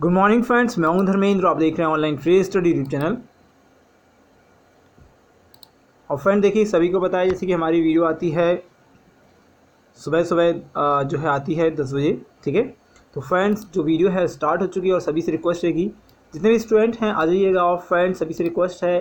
Good morning friends मैं हूँ धर्मेंद्र. आप देख रहे हैं online free study YouTube channel और फ्रेंड देखिए, सभी को पता है जैसे कि हमारी वीडियो आती है सुबह सुबह जो है, आती है दस बजे, ठीक है? तो फ्रेंड्स जो वीडियो है स्टार्ट हो चुकी है और सभी से रिक्वेस्ट रहेगी। जितने भी स्टूडेंट हैं, आ जाइएगा और फ्रेंड्स सभी से रिक्वेस्ट है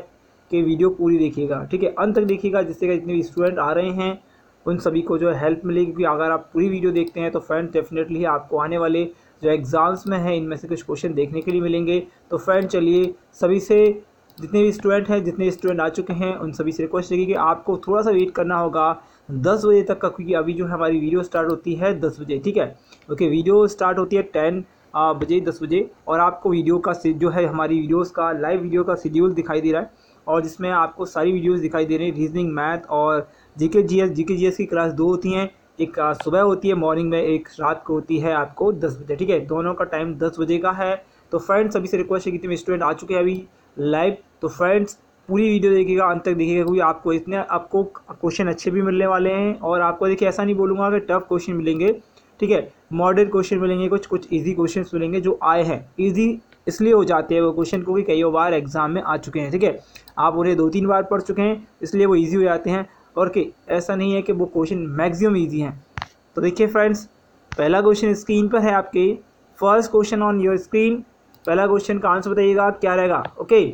कि वीडियो पूरी देखिएगा, ठीक है? अंत तक देखिएगा, जिससे जितने भी स्टूडेंट आ रहे हैं, उन सभी को जो है हेल्प मिलेगी। अगर आप पूरी वीडियो देखते हैं तो फ्रेंड डेफिनेटली आपको आने वाले जो एग्ज़ाम्स में है, इनमें से कुछ क्वेश्चन देखने के लिए मिलेंगे। तो फ्रेंड चलिए, सभी से जितने भी स्टूडेंट हैं, जितने स्टूडेंट आ चुके हैं, उन सभी से रिक्वेस्ट रहेगी कि आपको थोड़ा सा वेट करना होगा दस बजे तक का, क्योंकि अभी जो है हमारी वीडियो स्टार्ट होती है दस बजे, ठीक है? ओके वीडियो स्टार्ट होती है टेन बजे, दस बजे, और आपको वीडियो का जो है हमारी वीडियोज़ का लाइव वीडियो का शेड्यूल दिखाई दे रहा है, और जिसमें आपको सारी वीडियोज़ दिखाई दे रही हैं रीजनिंग मैथ और जी के जी एस की क्लास दो होती हैं एक सुबह होती है मॉर्निंग में एक, रात को होती है आपको दस बजे, ठीक है? दोनों का टाइम दस बजे का है। तो फ्रेंड्स अभी से रिक्वेस्ट है कि तुम स्टूडेंट आ चुके हैं अभी लाइव तो फ्रेंड्स पूरी वीडियो देखिएगा, अंत तक देखिएगा, क्योंकि आपको इतने, आपको क्वेश्चन अच्छे भी मिलने वाले हैं। और आपको देखिए, ऐसा नहीं बोलूँगा कि टफ क्वेश्चन मिलेंगे, ठीक है? मॉडर्न क्वेश्चन मिलेंगे, कुछ कुछ इजी क्वेश्चन मिलेंगे जो आए हैं। ईजी इसलिए हो जाते हैं वो क्वेश्चन क्योंकि कई बार एग्ज़ाम में आ चुके हैं, ठीक है? आप उन्हें दो तीन बार पढ़ चुके हैं, इसलिए वो ईजी हो जाते हैं। और कि ऐसा नहीं है कि वो क्वेश्चन मैक्सिमम ईजी हैं। तो देखिए फ्रेंड्स पहला क्वेश्चन स्क्रीन पर है आपके। First question on your screen पहला क्वेश्चन का आंसर बताइएगा क्या रहेगा? ओके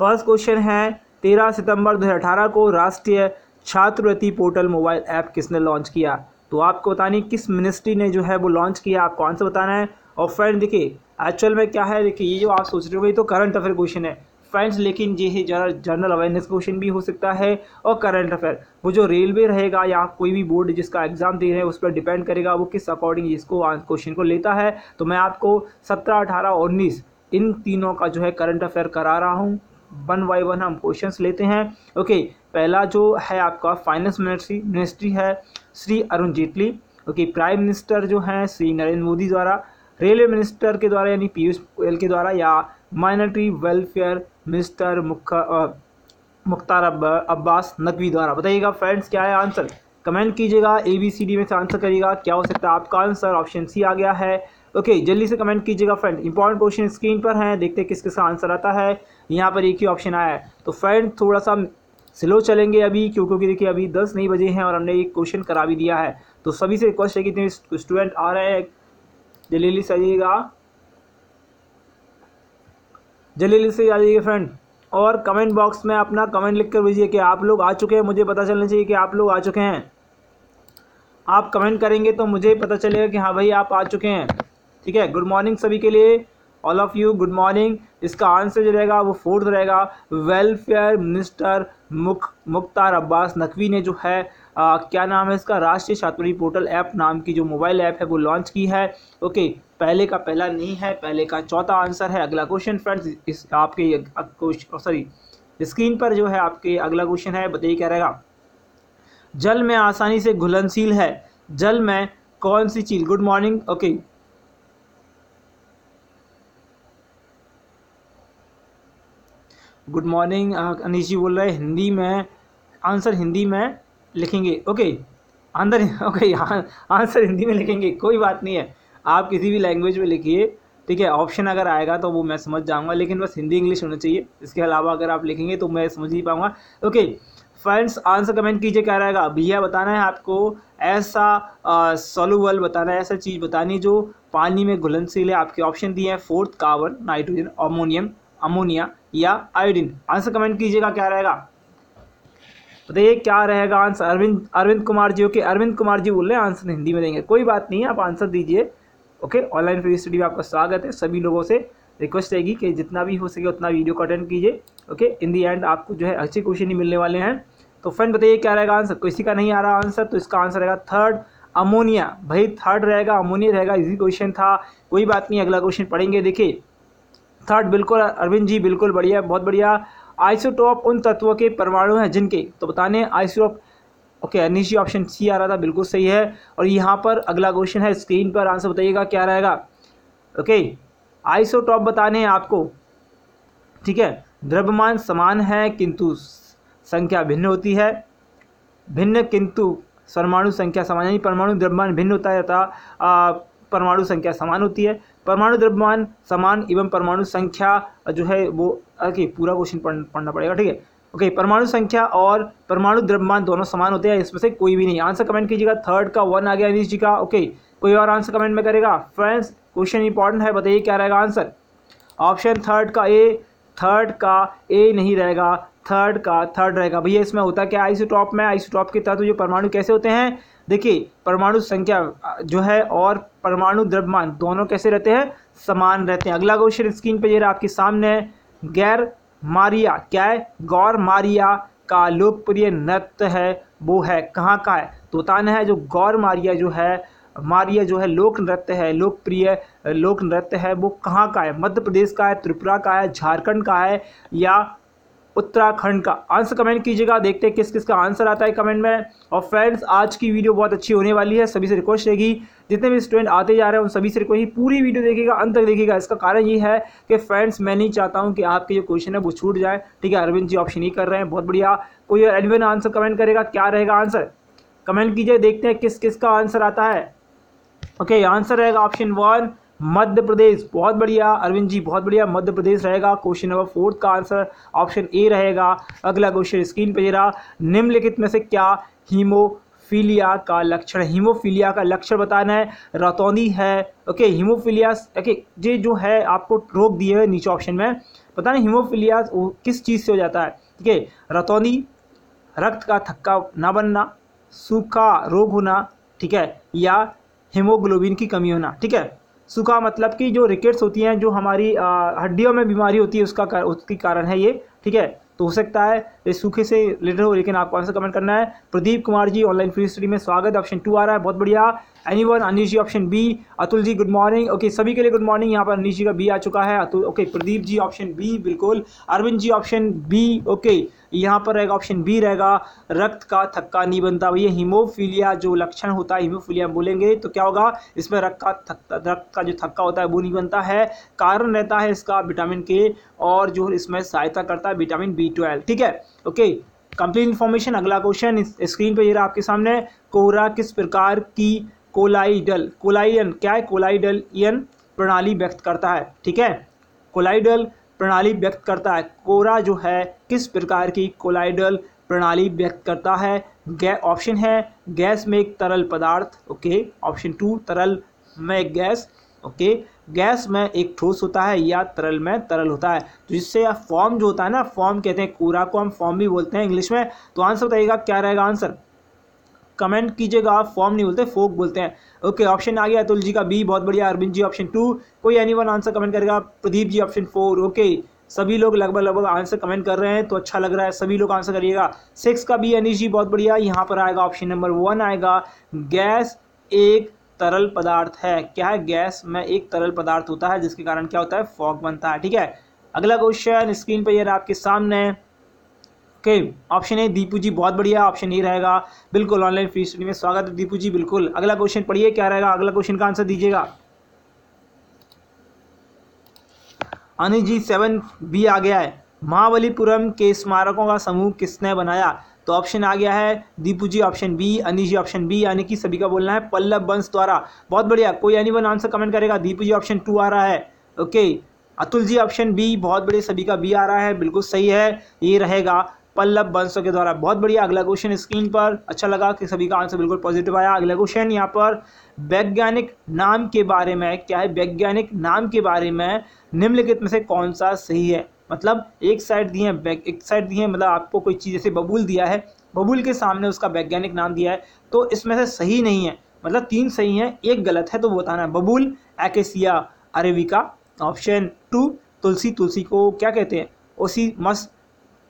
फ़र्स्ट क्वेश्चन है, तेरह सितंबर 2018 को राष्ट्रीय छात्रवृत्ति पोर्टल मोबाइल ऐप किसने लॉन्च किया? तो आपको बतानी किस मिनिस्ट्री ने जो है वो लॉन्च किया, आपको आंसर बताना है। और फ्रेंड देखिए एक्चुअल में क्या है? देखिए, ये जो आप सोच रहे हो ये तो करंट अफेयर क्वेश्चन है। फ्रेंड्स, लेकिन ये है जनरल अवेयरनेस क्वेश्चन भी हो सकता है और करंट अफेयर वो जो रेलवे रहेगा या कोई भी बोर्ड जिसका एग्ज़ाम दे रहे हैं, उस पर डिपेंड करेगा वो किस अकॉर्डिंग इसको क्वेश्चन को लेता है। तो मैं आपको सत्रह, अठारह, उन्नीस, इन तीनों का जो है करंट अफेयर करा रहा हूँ। वन बाई वन हम क्वेश्चन लेते हैं। ओके पहला जो है आपका फाइनेंस मिनिस्ट्री मिनिस्ट्री है Shri Arun Jaitley. Okay prime minister जो हैं श्री नरेंद्र मोदी द्वारा रेलवे मिनिस्टर के द्वारा, यानी पीयूष गोयल के द्वारा, या minority welfare minister Mukhtar Abbas Naqvi द्वारा। बताइएगा फ्रेंड्स, क्या है आंसर? कमेंट कीजिएगा ए बी सी डी में से आंसर करिएगा, क्या हो सकता है आपका आंसर? ऑप्शन सी आ गया है। ओके, जल्दी से कमेंट कीजिएगा फ्रेंड। इंपॉर्टेंट क्वेश्चन स्क्रीन पर हैं, देखते हैं किस किसका आंसर आता है। यहाँ पर एक ही ऑप्शन आया है। तो फ्रेंड थोड़ा सा स्लो चलेंगे अभी क्यों क्योंकि देखिए अभी दस नहीं बजे हैं और हमने एक क्वेश्चन करा भी दिया है। तो सभी से रिक्वेस्ट है कि स्टूडेंट आ रहे हैं। जल्दी से आइएगा जल्दी से आ जाइए फ्रेंड और कमेंट बॉक्स में अपना कमेंट लिख कर भेजिए कि आप लोग आ चुके हैं. मुझे पता चलना चाहिए कि आप लोग आ चुके हैं. आप कमेंट करेंगे तो मुझे पता चलेगा कि हाँ भाई आप आ चुके हैं. ठीक है? गुड मॉर्निंग सभी के लिए. All of you good morning इसका आंसर जो रहेगा वो फोर्थ रहेगा. वेलफेयर मिनिस्टर मुख मुख्तार अब्बास नकवी ने जो है आ, क्या नाम है इसका? राष्ट्रीय छात्रवृत्ति पोर्टल ऐप नाम की जो मोबाइल ऐप है वो लॉन्च की है। ओके पहले का पहला नहीं है पहले का चौथा आंसर है। अगला क्वेश्चन फ्रेंड्स इस आपके सॉरी स्क्रीन पर जो है आपके अगला क्वेश्चन है बताइए क्या रहेगा? जल में आसानी से घुलनशील है। जल में कौन सी चीज़? Good morning okay good morning Anish ji बोल रहे हिंदी में आंसर हिंदी में लिखेंगे। ओके अंदर ओके आंसर हिंदी में लिखेंगे, कोई बात नहीं है। आप किसी भी लैंग्वेज में लिखिए, ठीक है? ऑप्शन अगर आएगा तो वो मैं समझ जाऊँगा, लेकिन बस हिंदी इंग्लिश होना चाहिए। इसके अलावा अगर आप लिखेंगे तो मैं समझ नहीं पाऊँगा। ओके फ्रेंड्स आंसर कमेंट कीजिए, क्या रहेगा? भैया, बताना है आपको, ऐसा सोलूबल बताना है, ऐसा चीज़ बतानी जो पानी में घुलनशील है। आपके ऑप्शन दिए हैं fourth carbon nitrogen ammonium ammonia या आयोडीन आंसर कमेंट कीजिएगा, क्या रहेगा? बताइए क्या रहेगा आंसर अरविंद अरविंद कुमार जी ओके अरविंद कुमार जी बोल रहे हैं आंसर हिंदी में देंगे। कोई बात नहीं है, आप आंसर दीजिए ओके ऑनलाइन फ्री स्टडी में आपका स्वागत है। सभी लोगों से रिक्वेस्ट रहेगी कि जितना भी हो सके उतना वीडियो को अटेंड कीजिए ओके इन दी एंड आपको जो है अच्छे क्वेश्चन ही मिलने वाले हैं। तो फ्रेंड बताइए क्या रहेगा आंसर किसी का नहीं आ रहा आंसर तो इसका आंसर रहेगा थर्ड अमोनिया भाई थर्ड रहेगा अमोनिया रहेगा इजी क्वेश्चन था। कोई बात नहीं, अगला क्वेश्चन पढ़ेंगे, देखिए। थर्ड बिल्कुल, अरविंद जी, बिल्कुल बढ़िया, बहुत बढ़िया। आइसोटॉप उन तत्वों के परमाणु हैं जिनके तो बताने, isotope, okay Anish option C आ रहा था, बिल्कुल सही है, और यहाँ पर अगला क्वेश्चन है स्क्रीन पर आंसर बताइएगा, क्या रहेगा? ओके, आइसोटॉप बताने हैं आपको, ठीक है, द्रव्यमान समान है, किंतु संख्या भिन्न होती है, भिन्न किंतु परमाणु संख्या समान यानी परमाणु द्रव्यमान भिन्न होता है, तथा परमाणु संख्या समान होती है परमाणु द्रव्यमान समान एवं परमाणु संख्या जो है वो ओके पूरा क्वेश्चन पढ़ना पड़ेगा, ठीक है? ओके परमाणु संख्या और परमाणु द्रव्यमान दोनों समान होते हैं, इसमें से कोई भी नहीं। आंसर कमेंट कीजिएगा थर्ड का वन आ गया अनिश जी का ओके कोई और आंसर कमेंट में करेगा? फ्रेंड्स क्वेश्चन इंपॉर्टेंट है, बताइए क्या रहेगा आंसर ऑप्शन थर्ड का ए थर्ड का ए नहीं रहेगा थर्ड का थर्ड रहेगा। भैया, इसमें होता क्या? आइसोटॉप में आइसोटॉप के तहत जो परमाणु कैसे होते हैं? देखिए, परमाणु संख्या जो है और परमाणु द्रव्यमान दोनों कैसे रहते हैं? समान रहते हैं। अगला क्वेश्चन स्क्रीन पर आपके सामने। है गैर मारिया, क्या है? गौर मारिया का लोकप्रिय नृत्य है, वो है कहाँ का है? तो बताना है, जो गौर मारिया जो है, मारिया जो है लोक नृत्य है, लोकप्रिय लोक नृत्य है, वो कहाँ का है? मध्य प्रदेश का है, त्रिपुरा का है, झारखंड का है या उत्तराखंड का आंसर कमेंट कीजिएगा। देखते हैं किस किस का आंसर आता है कमेंट में। और फ्रेंड्स, आज की वीडियो बहुत अच्छी होने वाली है। सभी से रिक्वेस्ट रहेगी, जितने भी स्टूडेंट आते जा रहे हैं, उन सभी से रिक्वेस्ट पूरी वीडियो देखिएगा, अंत तक देखिएगा। इसका कारण ये है कि फ्रेंड्स, मैं नहीं चाहता हूँ कि आपके जो क्वेश्चन है वो छूट जाए। ठीक है, अरविंद जी ऑप्शन ही कर रहे हैं। बहुत बढ़िया। कोई एडवन आंसर कमेंट करेगा? क्या रहेगा आंसर? कमेंट कीजिए, देखते हैं किस किस का आंसर आता है। ओके, आंसर रहेगा ऑप्शन वन मध्य प्रदेश, बहुत बढ़िया। अरविंद जी, बहुत बढ़िया। मध्य प्रदेश रहेगा। क्वेश्चन नंबर फोर्थ का आंसर ऑप्शन ए रहेगा। अगला क्वेश्चन स्क्रीन पे रहा निम्नलिखित में से क्या हीमो हीमोफीलिया का लक्षण हीमोफीलिया का लक्षण बताना है। रतौंदी है। ओके हीमोफीलिया ओके ये जो है आपको रोक दिए है नीचे ऑप्शन में। पता नहीं, हीमोफीलिया किस चीज़ से हो जाता है? ठीक है, रतौंदी, रक्त का थक्का ना बनना, सूखा रोग होना, ठीक है, या हीमोग्लोबिन की कमी होना, ठीक है। सूखा मतलब कि जो रिकेट्स होती हैं, जो हमारी हड्डियों में बीमारी होती है, उसका उसकी कारण है ये, ठीक है? तो हो सकता है ये सूखे से रिलेटेड हो, लेकिन आपको आंसर कमेंट करना है। Pradeep Kumar ji online free study में स्वागत ऑप्शन टू आ रहा है, बहुत बढ़िया। Any one Anish ji option B Atul ji good morning okay सभी के लिए गुड मॉर्निंग यहाँ पर अनिश जी का बी आ चुका है। Atul okay Pradeep ji option B बिल्कुल। Arvind ji option B okay यहाँ पर रहेगा ऑप्शन बी रहेगा, रक्त का थक्का नहीं बनता। भैया हीमोफीलिया जो लक्षण होता है हीमोफीलिया बोलेंगे तो क्या होगा? इसमें रक्त का थक्का, रक्त का जो थक्का होता है, वो नहीं बनता है। कारण रहता है इसका विटामिन के और जो इसमें सहायता करता है विटामिन बी ट्वेल्व ठीक है? ओके कंप्लीट इन्फॉर्मेशन अगला क्वेश्चन स्क्रीन पे ये रहा आपके सामने। कोहरा किस प्रकार की कोलाइडल कोलाइडन क्या है? कोलाइडलियन प्रणाली व्यक्त करता है। ठीक है? कोलाइडल प्रणाली व्यक्त करता है। कोरा जो है, किस प्रकार की कोलाइडल प्रणाली व्यक्त करता है? गै ऑप्शन है, गैस में एक तरल पदार्थ, ओके। ऑप्शन टू, तरल में गैस, ओके। गैस में एक ठोस होता है या तरल में तरल होता है। तो जिससे फॉर्म जो होता है ना फॉर्म कहते हैं, कोरा को हम फॉर्म भी बोलते हैं इंग्लिश में। तो आंसर बताइएगा, क्या रहेगा आंसर कमेंट कीजिएगा आप फॉर्म नहीं बोलते, फोक बोलते हैं। ओके, ऑप्शन आ गया, अतुल जी का बी बहुत बढ़िया, अरविंद जी ऑप्शन टू कोई एनी वन आंसर कमेंट करेगा, Pradeep ji option four okay. सभी लोग लगभग लगभग आंसर कमेंट कर रहे हैं तो अच्छा लग रहा है, सभी लोग आंसर करिएगा। सिक्स का बी अनिश जी, बहुत बढ़िया, यहाँ पर आएगा ऑप्शन नंबर वन आएगा। गैस एक तरल पदार्थ है। क्या है गैस? में एक तरल पदार्थ होता है, जिसके कारण क्या होता है? फॉग बनता है, ठीक है? अगला क्वेश्चन स्क्रीन पर ये आपके सामने। Okay option A Deepu ji, बहुत बढ़िया ऑप्शन ए रहेगा। बिल्कुल ऑनलाइन स्टडी में स्वागत है दीपू जी, बिल्कुल। अगला क्वेश्चन पढ़िए, क्या रहेगा? अगला क्वेश्चन का आंसर दीजिएगा। अनिल जी सेवन बी आ गया है। महाबलीपुरम के स्मारकों का समूह किसने बनाया? तो ऑप्शन आ गया है Deepu ji option B Anish ji option B यानी कि सभी का बोलना है पल्लव वंश द्वारा। बहुत बढ़िया, कोई एनी वन आंसर कमेंट करेगा? दीपू जी ऑप्शन टू आ रहा है। Okay Atul ji option B बहुत बढ़िया, सभी का बी आ रहा है। बिल्कुल सही है, ये रहेगा। पल्लव बंसो के द्वारा। बहुत बढ़िया, अगला क्वेश्चन स्क्रीन पर। अच्छा लगा कि सभी का आंसर बिल्कुल पॉजिटिव आया। अगला क्वेश्चन यहाँ पर, वैज्ञानिक नाम के बारे में, क्या है वैज्ञानिक नाम के बारे में, निम्नलिखित में से कौन सा सही है? मतलब एक साइड दिए हैं एक साइड दिए हैं मतलब आपको कोई चीज़ जैसे बबूल दिया है, बबूल के सामने उसका वैज्ञानिक नाम दिया है तो इसमें से सही नहीं है। मतलब तीन सही हैं, एक गलत है तो वो बताना है। बबूल, एकेसिया, अरेविका, ऑप्शन टू, तुलसी। तुलसी को क्या कहते हैं? ओसी मस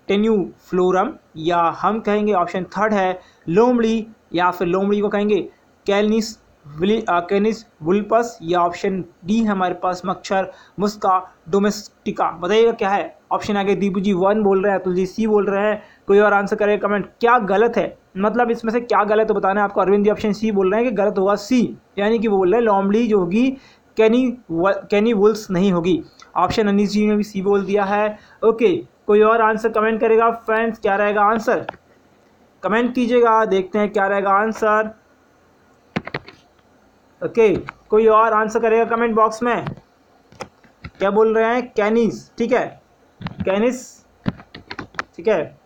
टेन्यू फ्लोरम या हम कहेंगे ऑप्शन थर्ड है लोमड़ी, या फिर लोमड़ी को कहेंगे कैलनिस कैनिस वुल्पस, या ऑप्शन डी हमारे पास मच्छर, मुस्का, डोमेस्टिका। बताइएगा क्या है? ऑप्शन आगे दीपू जी वन बोल रहे हैं, अतुल जी सी बोल रहे हैं, कोई और आंसर करेगा कमेंट। क्या गलत है? मतलब इसमें से क्या गलत है बताना है आपको। अरविंद जी ऑप्शन सी बोल रहे हैं कि गलत होगा सी, यानी कि वो बोल रहे हैं लोमड़ी जो होगी, कैनी कैनी वुल्स नहीं होगी। ऑप्शन अनिस जी ने भी सी बोल दिया है। ओके कोई और आंसर कमेंट करेगा? फ्रेंड्स क्या रहेगा आंसर? कमेंट कीजिएगा देखते हैं क्या रहेगा आंसर। ओके कोई और आंसर करेगा कमेंट बॉक्स में? क्या बोल रहे हैं? कैनिस ठीक है। कैनिस ठीक है।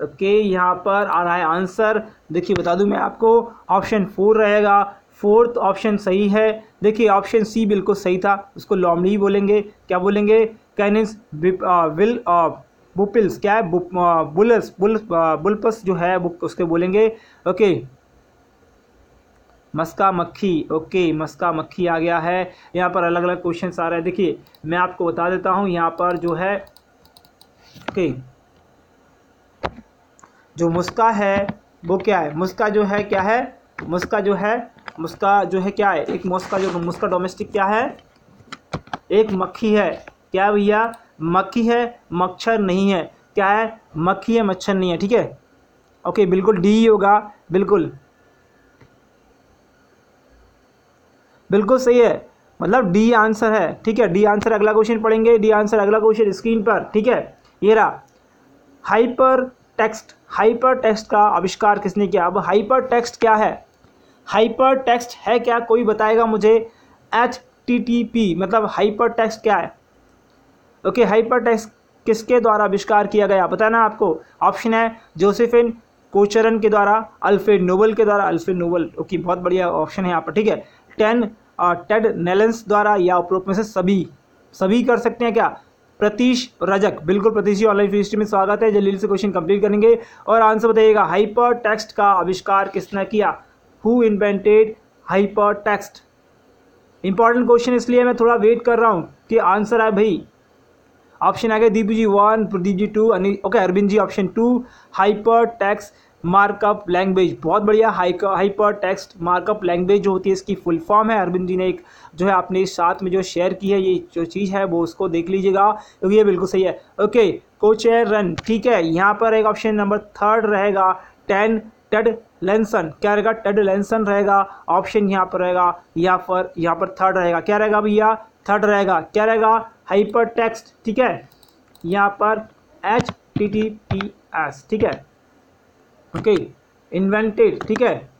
ओके okay, यहाँ पर आ रहा है आंसर। देखिए बता दूँ मैं आपको ऑप्शन फोर रहेगा। फोर्थ ऑप्शन सही है। देखिए, ऑप्शन सी बिल्कुल सही था। उसको लॉमली बोलेंगे। क्या बोलेंगे? कैनिस विल बुपिल्स। क्या है? बुलस बुल बुलपस जो है उसके बोलेंगे। ओके। मस्का मक्खी ओके मस्का मक्खी आ गया है। यहाँ पर अलग अलग क्वेश्चन आ रहे हैं। देखिए, मैं आपको बता देता हूँ, यहाँ पर जो है, ओके, जो मुस्का है, वो क्या है? मुस्का जो है, क्या है? मुस्का जो है मुस्का जो है क्या है? एक मुस्का जो मुस्का डोमेस्टिक क्या है? एक मक्खी है। क्या भैया? मक्खी है, मच्छर नहीं है। क्या है? मक्खी है, मच्छर नहीं है, ठीक है? ओके बिल्कुल डी होगा, बिल्कुल। बिल्कुल सही है। मतलब डी आंसर है, ठीक है? डी आंसर अगला क्वेश्चन पढ़ेंगे डी आंसर अगला क्वेश्चन स्क्रीन पर, ठीक है? ये रहा। हाइपर टेक्स्ट हाइपर टेक्स्ट का आविष्कार किसने किया? अब हाइपर टेक्स्ट क्या है? हाइपर टेक्स्ट है क्या? कोई बताएगा मुझे? एच टी टी पी मतलब हाइपर टेक्स्ट क्या है? ओके हाइपर टेक्स्ट किसके द्वारा आविष्कार किया गया? पता है ना आपको? ऑप्शन है जोसेफिन कोचरन के द्वारा अल्फ्रेड नोबल के द्वारा अल्फ्रेड नोबल ओके बहुत बढ़िया ऑप्शन है यहाँ पर, ठीक है? टेन टेड नेलेंस द्वारा या उपरोक्त में से सभी सभी कर सकते हैं क्या? प्रतीश रजक बिल्कुल प्रतीश जी ऑनलाइन हिस्ट्री में स्वागत है, जल्दी से क्वेश्चन कंप्लीट करेंगे और आंसर बताइएगा हाइपर टेक्स्ट का आविष्कार किसने किया? Who invented hyper text important question इसलिए मैं थोड़ा वेट कर रहा हूँ कि आंसर आए भाई। ऑप्शन आ गया Deepu ji one Pradeep ji two okay Arvind ji option two hyper text markup language बहुत बढ़िया हाइपर टेक्स्ट मार्कअप लैंग्वेज जो होती है, इसकी फुल फॉर्म है। अरविंद जी ने एक जो है आपने साथ में जो शेयर की है, ये जो चीज़ है, वो उसको देख लीजिएगा, क्योंकि ये बिल्कुल सही है। ओके कोचेयर रन ठीक है, यहाँ पर एक ऑप्शन नंबर थर्ड रहेगा टेन टेड लेंसन। क्या रहेगा? टेड लेंसन रहेगा। ऑप्शन यहाँ पर रहेगा, या पर यहाँ पर थर्ड रहेगा। क्या रहेगा भैया? थर्ड रहेगा। क्या रहेगा? हाइपर टेक्स्ट ठीक है? यहाँ पर H T T P S ठीक है? ओके इन्वेंटेड ठीक है?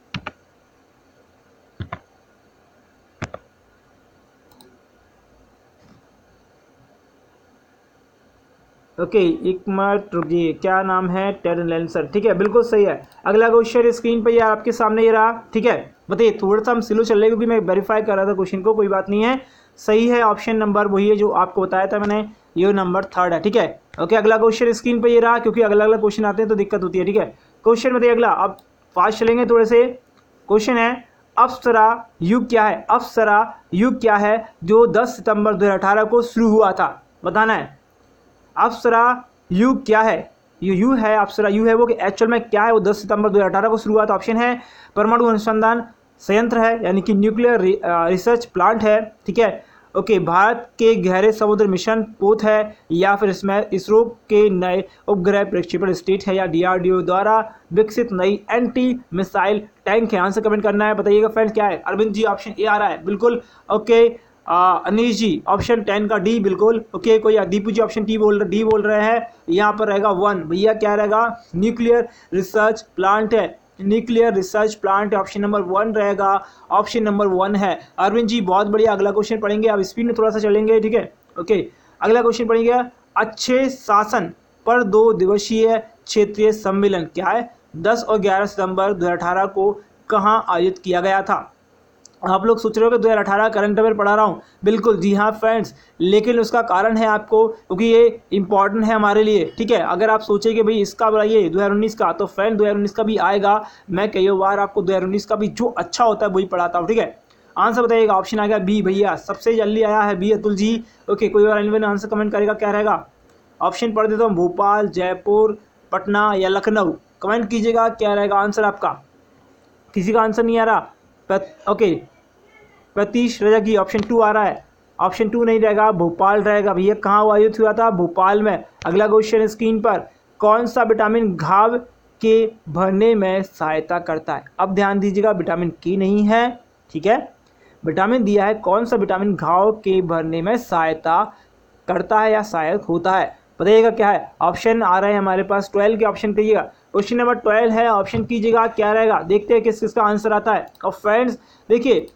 ओके okay, एक क्या नाम है? टेड लेंसर ठीक है बिल्कुल सही है। अगला क्वेश्चन स्क्रीन पर यार आपके सामने ये रहा ठीक है? बताइए थोड़ा सा हम स्लो चल रहे क्योंकि मैं वेरीफाई कर रहा था क्वेश्चन को कोई बात नहीं है। सही है ऑप्शन नंबर वही है जो आपको बताया था मैंने ये नंबर थर्ड है ठीक है? ओके अगला क्वेश्चन स्क्रीन पर ये रहा क्योंकि अगला अगला क्वेश्चन आते हैं तो दिक्कत होती है ठीक है? क्वेश्चन बताइए अगला अब फास्ट चलेंगे थोड़े से। क्वेश्चन है अप्सरा युग क्या है? अप्सरा युग क्या है जो 10 सितंबर 2018 को शुरू हुआ था बताना है। अप्सरा युग क्या है? यू यू है अप्सरा, यू है वो कि एक्चुअल में क्या है? वो 10 सितंबर 2018 को शुरू हुआ था ऑप्शन है। परमाणु अनुसंधान संयंत्र है, यानी कि न्यूक्लियर रिसर्च प्लांट है, ठीक है? ओके भारत के गहरे समुद्र मिशन पोत है, या फिर इसमें इसरो के नए उपग्रह प्रक्षेपण स्टेट है, या डीआरडीओ द्वारा विकसित नई एंटी मिसाइल टैंक है। आंसर कमेंट करना है, बताइएगा फ्रेंड क्या है? अरविंद जी ऑप्शन ए आ रहा है। बिल्कुल okay Anish ji option ten का डी बिल्कुल। ओके कोई दीपू जी ऑप्शन टी बोल डी बोल रहे हैं। यहाँ पर रहेगा वन भैया, क्या रहेगा? न्यूक्लियर रिसर्च प्लांट है। Nuclear research plant option number one रहेगा। ऑप्शन नंबर वन है। अरविंद जी, बहुत बढ़िया। अगला क्वेश्चन पढ़ेंगे। अब स्पीड में थोड़ा सा चलेंगे, ठीक है? ओके अगला क्वेश्चन पढ़ेंगे। अच्छे शासन पर दो दिवसीय क्षेत्रीय सम्मेलन क्या है? दस और ग्यारह सितंबर दो हज़ार अठारह को कहाँ आयोजित किया गया था? आप लोग सोच रहे हो कि दो हज़ार अठारह करंट अफेयर पढ़ा रहा हूँ? बिल्कुल, जी हाँ फ्रेंड्स लेकिन उसका कारण है आपको, क्योंकि ये इंपॉर्टेंट है हमारे लिए, ठीक है? अगर आप सोचें कि भाई इसका बढ़ाइए, दो हज़ार उन्नीस का तो फ्रेंड दो हज़ार उन्नीस का भी आएगा। मैं कई बार आपको दो हज़ार उन्नीस का भी जो अच्छा होता है, वही पढ़ाता हूँ, ठीक है? आंसर बताइएगा ऑप्शन आ गया बी भैया। सबसे जल्दी आया है बी अतुल जी। ओके कोई बार एनिवन आंसर कमेंट करेगा, क्या रहेगा? ऑप्शन पढ़ देता हूँ, भोपाल, जयपुर, पटना या लखनऊ। कमेंट कीजिएगा, क्या रहेगा आंसर आपका? किसी का आंसर नहीं आ रहा? Okay Pratish Rajak ji option two आ रहा है। ऑप्शन टू नहीं रहेगा, भोपाल रहेगा। भैया, कहाँ आयुद्ध हुआ था भोपाल में। अगला क्वेश्चन स्क्रीन पर। कौन सा विटामिन घाव के भरने में सहायता करता है? अब ध्यान दीजिएगा विटामिन की नहीं है, ठीक है? विटामिन दिया है, कौन सा विटामिन घाव के भरने में सहायता करता है या सहायक होता है? बताइएगा क्या है? ऑप्शन आ रहे हैं हमारे पास। ट्वेल्व के ऑप्शन करिएगा क्वेश्चन नंबर ट्वेल्व है ऑप्शन कीजिएगा, क्या रहेगा? देखते हैं किस किसका आंसर आता है। और फ्रेंड्स देखिए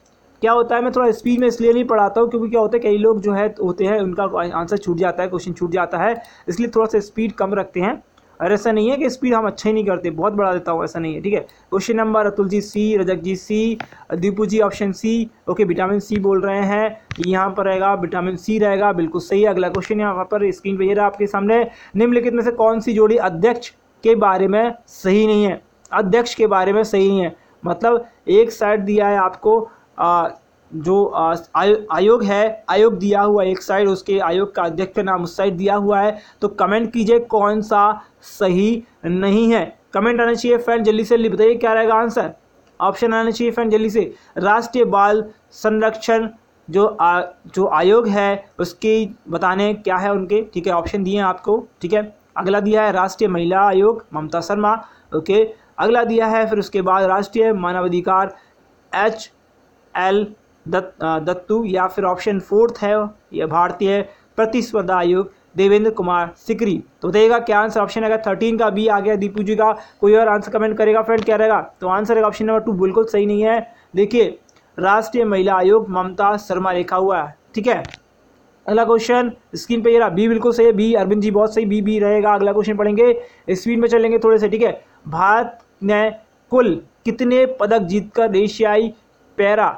क्या होता है, मैं थोड़ा स्पीड में इसलिए नहीं पढ़ाता हूँ क्योंकि क्या होता है, कई लोग जो है होते हैं, उनका आंसर छूट जाता है क्वेश्चन छूट जाता है, इसलिए थोड़ा सा स्पीड कम रखते हैं। और ऐसा नहीं है कि स्पीड हम अच्छा ही नहीं करते, बहुत बढ़ा देता हूँ, ऐसा नहीं है, ठीक है? Question number Atul ji C Rajak ji C Deepu ji option C okay vitamin C बोल रहे हैं। यहाँ पर रहेगा विटामिन सी रहेगा, बिल्कुल सही, अगला क्वेश्चन यहाँ पर स्क्रीन पर ये रहा आपके सामने। निम्नलिखित में से कौन सी जोड़ी अध्यक्ष के बारे में सही नहीं है? अध्यक्ष के बारे में सही नहीं है मतलब एक साइड दिया है आपको आ, जो आयोग है आयोग दिया हुआ एक साइड उसके आयोग का अध्यक्ष का नाम उस साइड दिया हुआ है। तो कमेंट कीजिए कौन सा सही नहीं है। कमेंट आना चाहिए फ्रेंड जल्दी से बताइए क्या रहेगा आंसर ऑप्शन आना चाहिए फ्रेंड जल्दी से। राष्ट्रीय बाल संरक्षण जो आ, जो आयोग है उसकी बताने क्या है उनके। ठीक है ऑप्शन दिए हैं आपको। ठीक है अगला दिया है राष्ट्रीय महिला आयोग ममता शर्मा। ओके अगला दिया है फिर उसके बाद राष्ट्रीय मानवाधिकार एच एल दत्त दत्तू या फिर ऑप्शन फोर्थ है यह भारतीय प्रतिस्पर्धा आयोग देवेंद्र कुमार सिकरी। तो देगा क्या आंसर? ऑप्शन अगर थर्टीन का बी आ गया, दीपू जी का, कोई और आंसर कमेंट करेगा फ्रेंड क्या रहेगा? तो आंसर है ऑप्शन नंबर टू बिल्कुल सही नहीं है। देखिए, राष्ट्रीय महिला आयोग ममता शर्मा लिखा हुआ है, ठीक है? अगला क्वेश्चन स्क्रीन पे ये रहा बी बिल्कुल सही है बी अरविंद जी बहुत सही बी बी रहेगा, अगला क्वेश्चन पढ़ेंगे स्पीड में चलेंगे थोड़े से, ठीक है? भारत ने कुल कितने पदक जीतकर एशियाई पैरा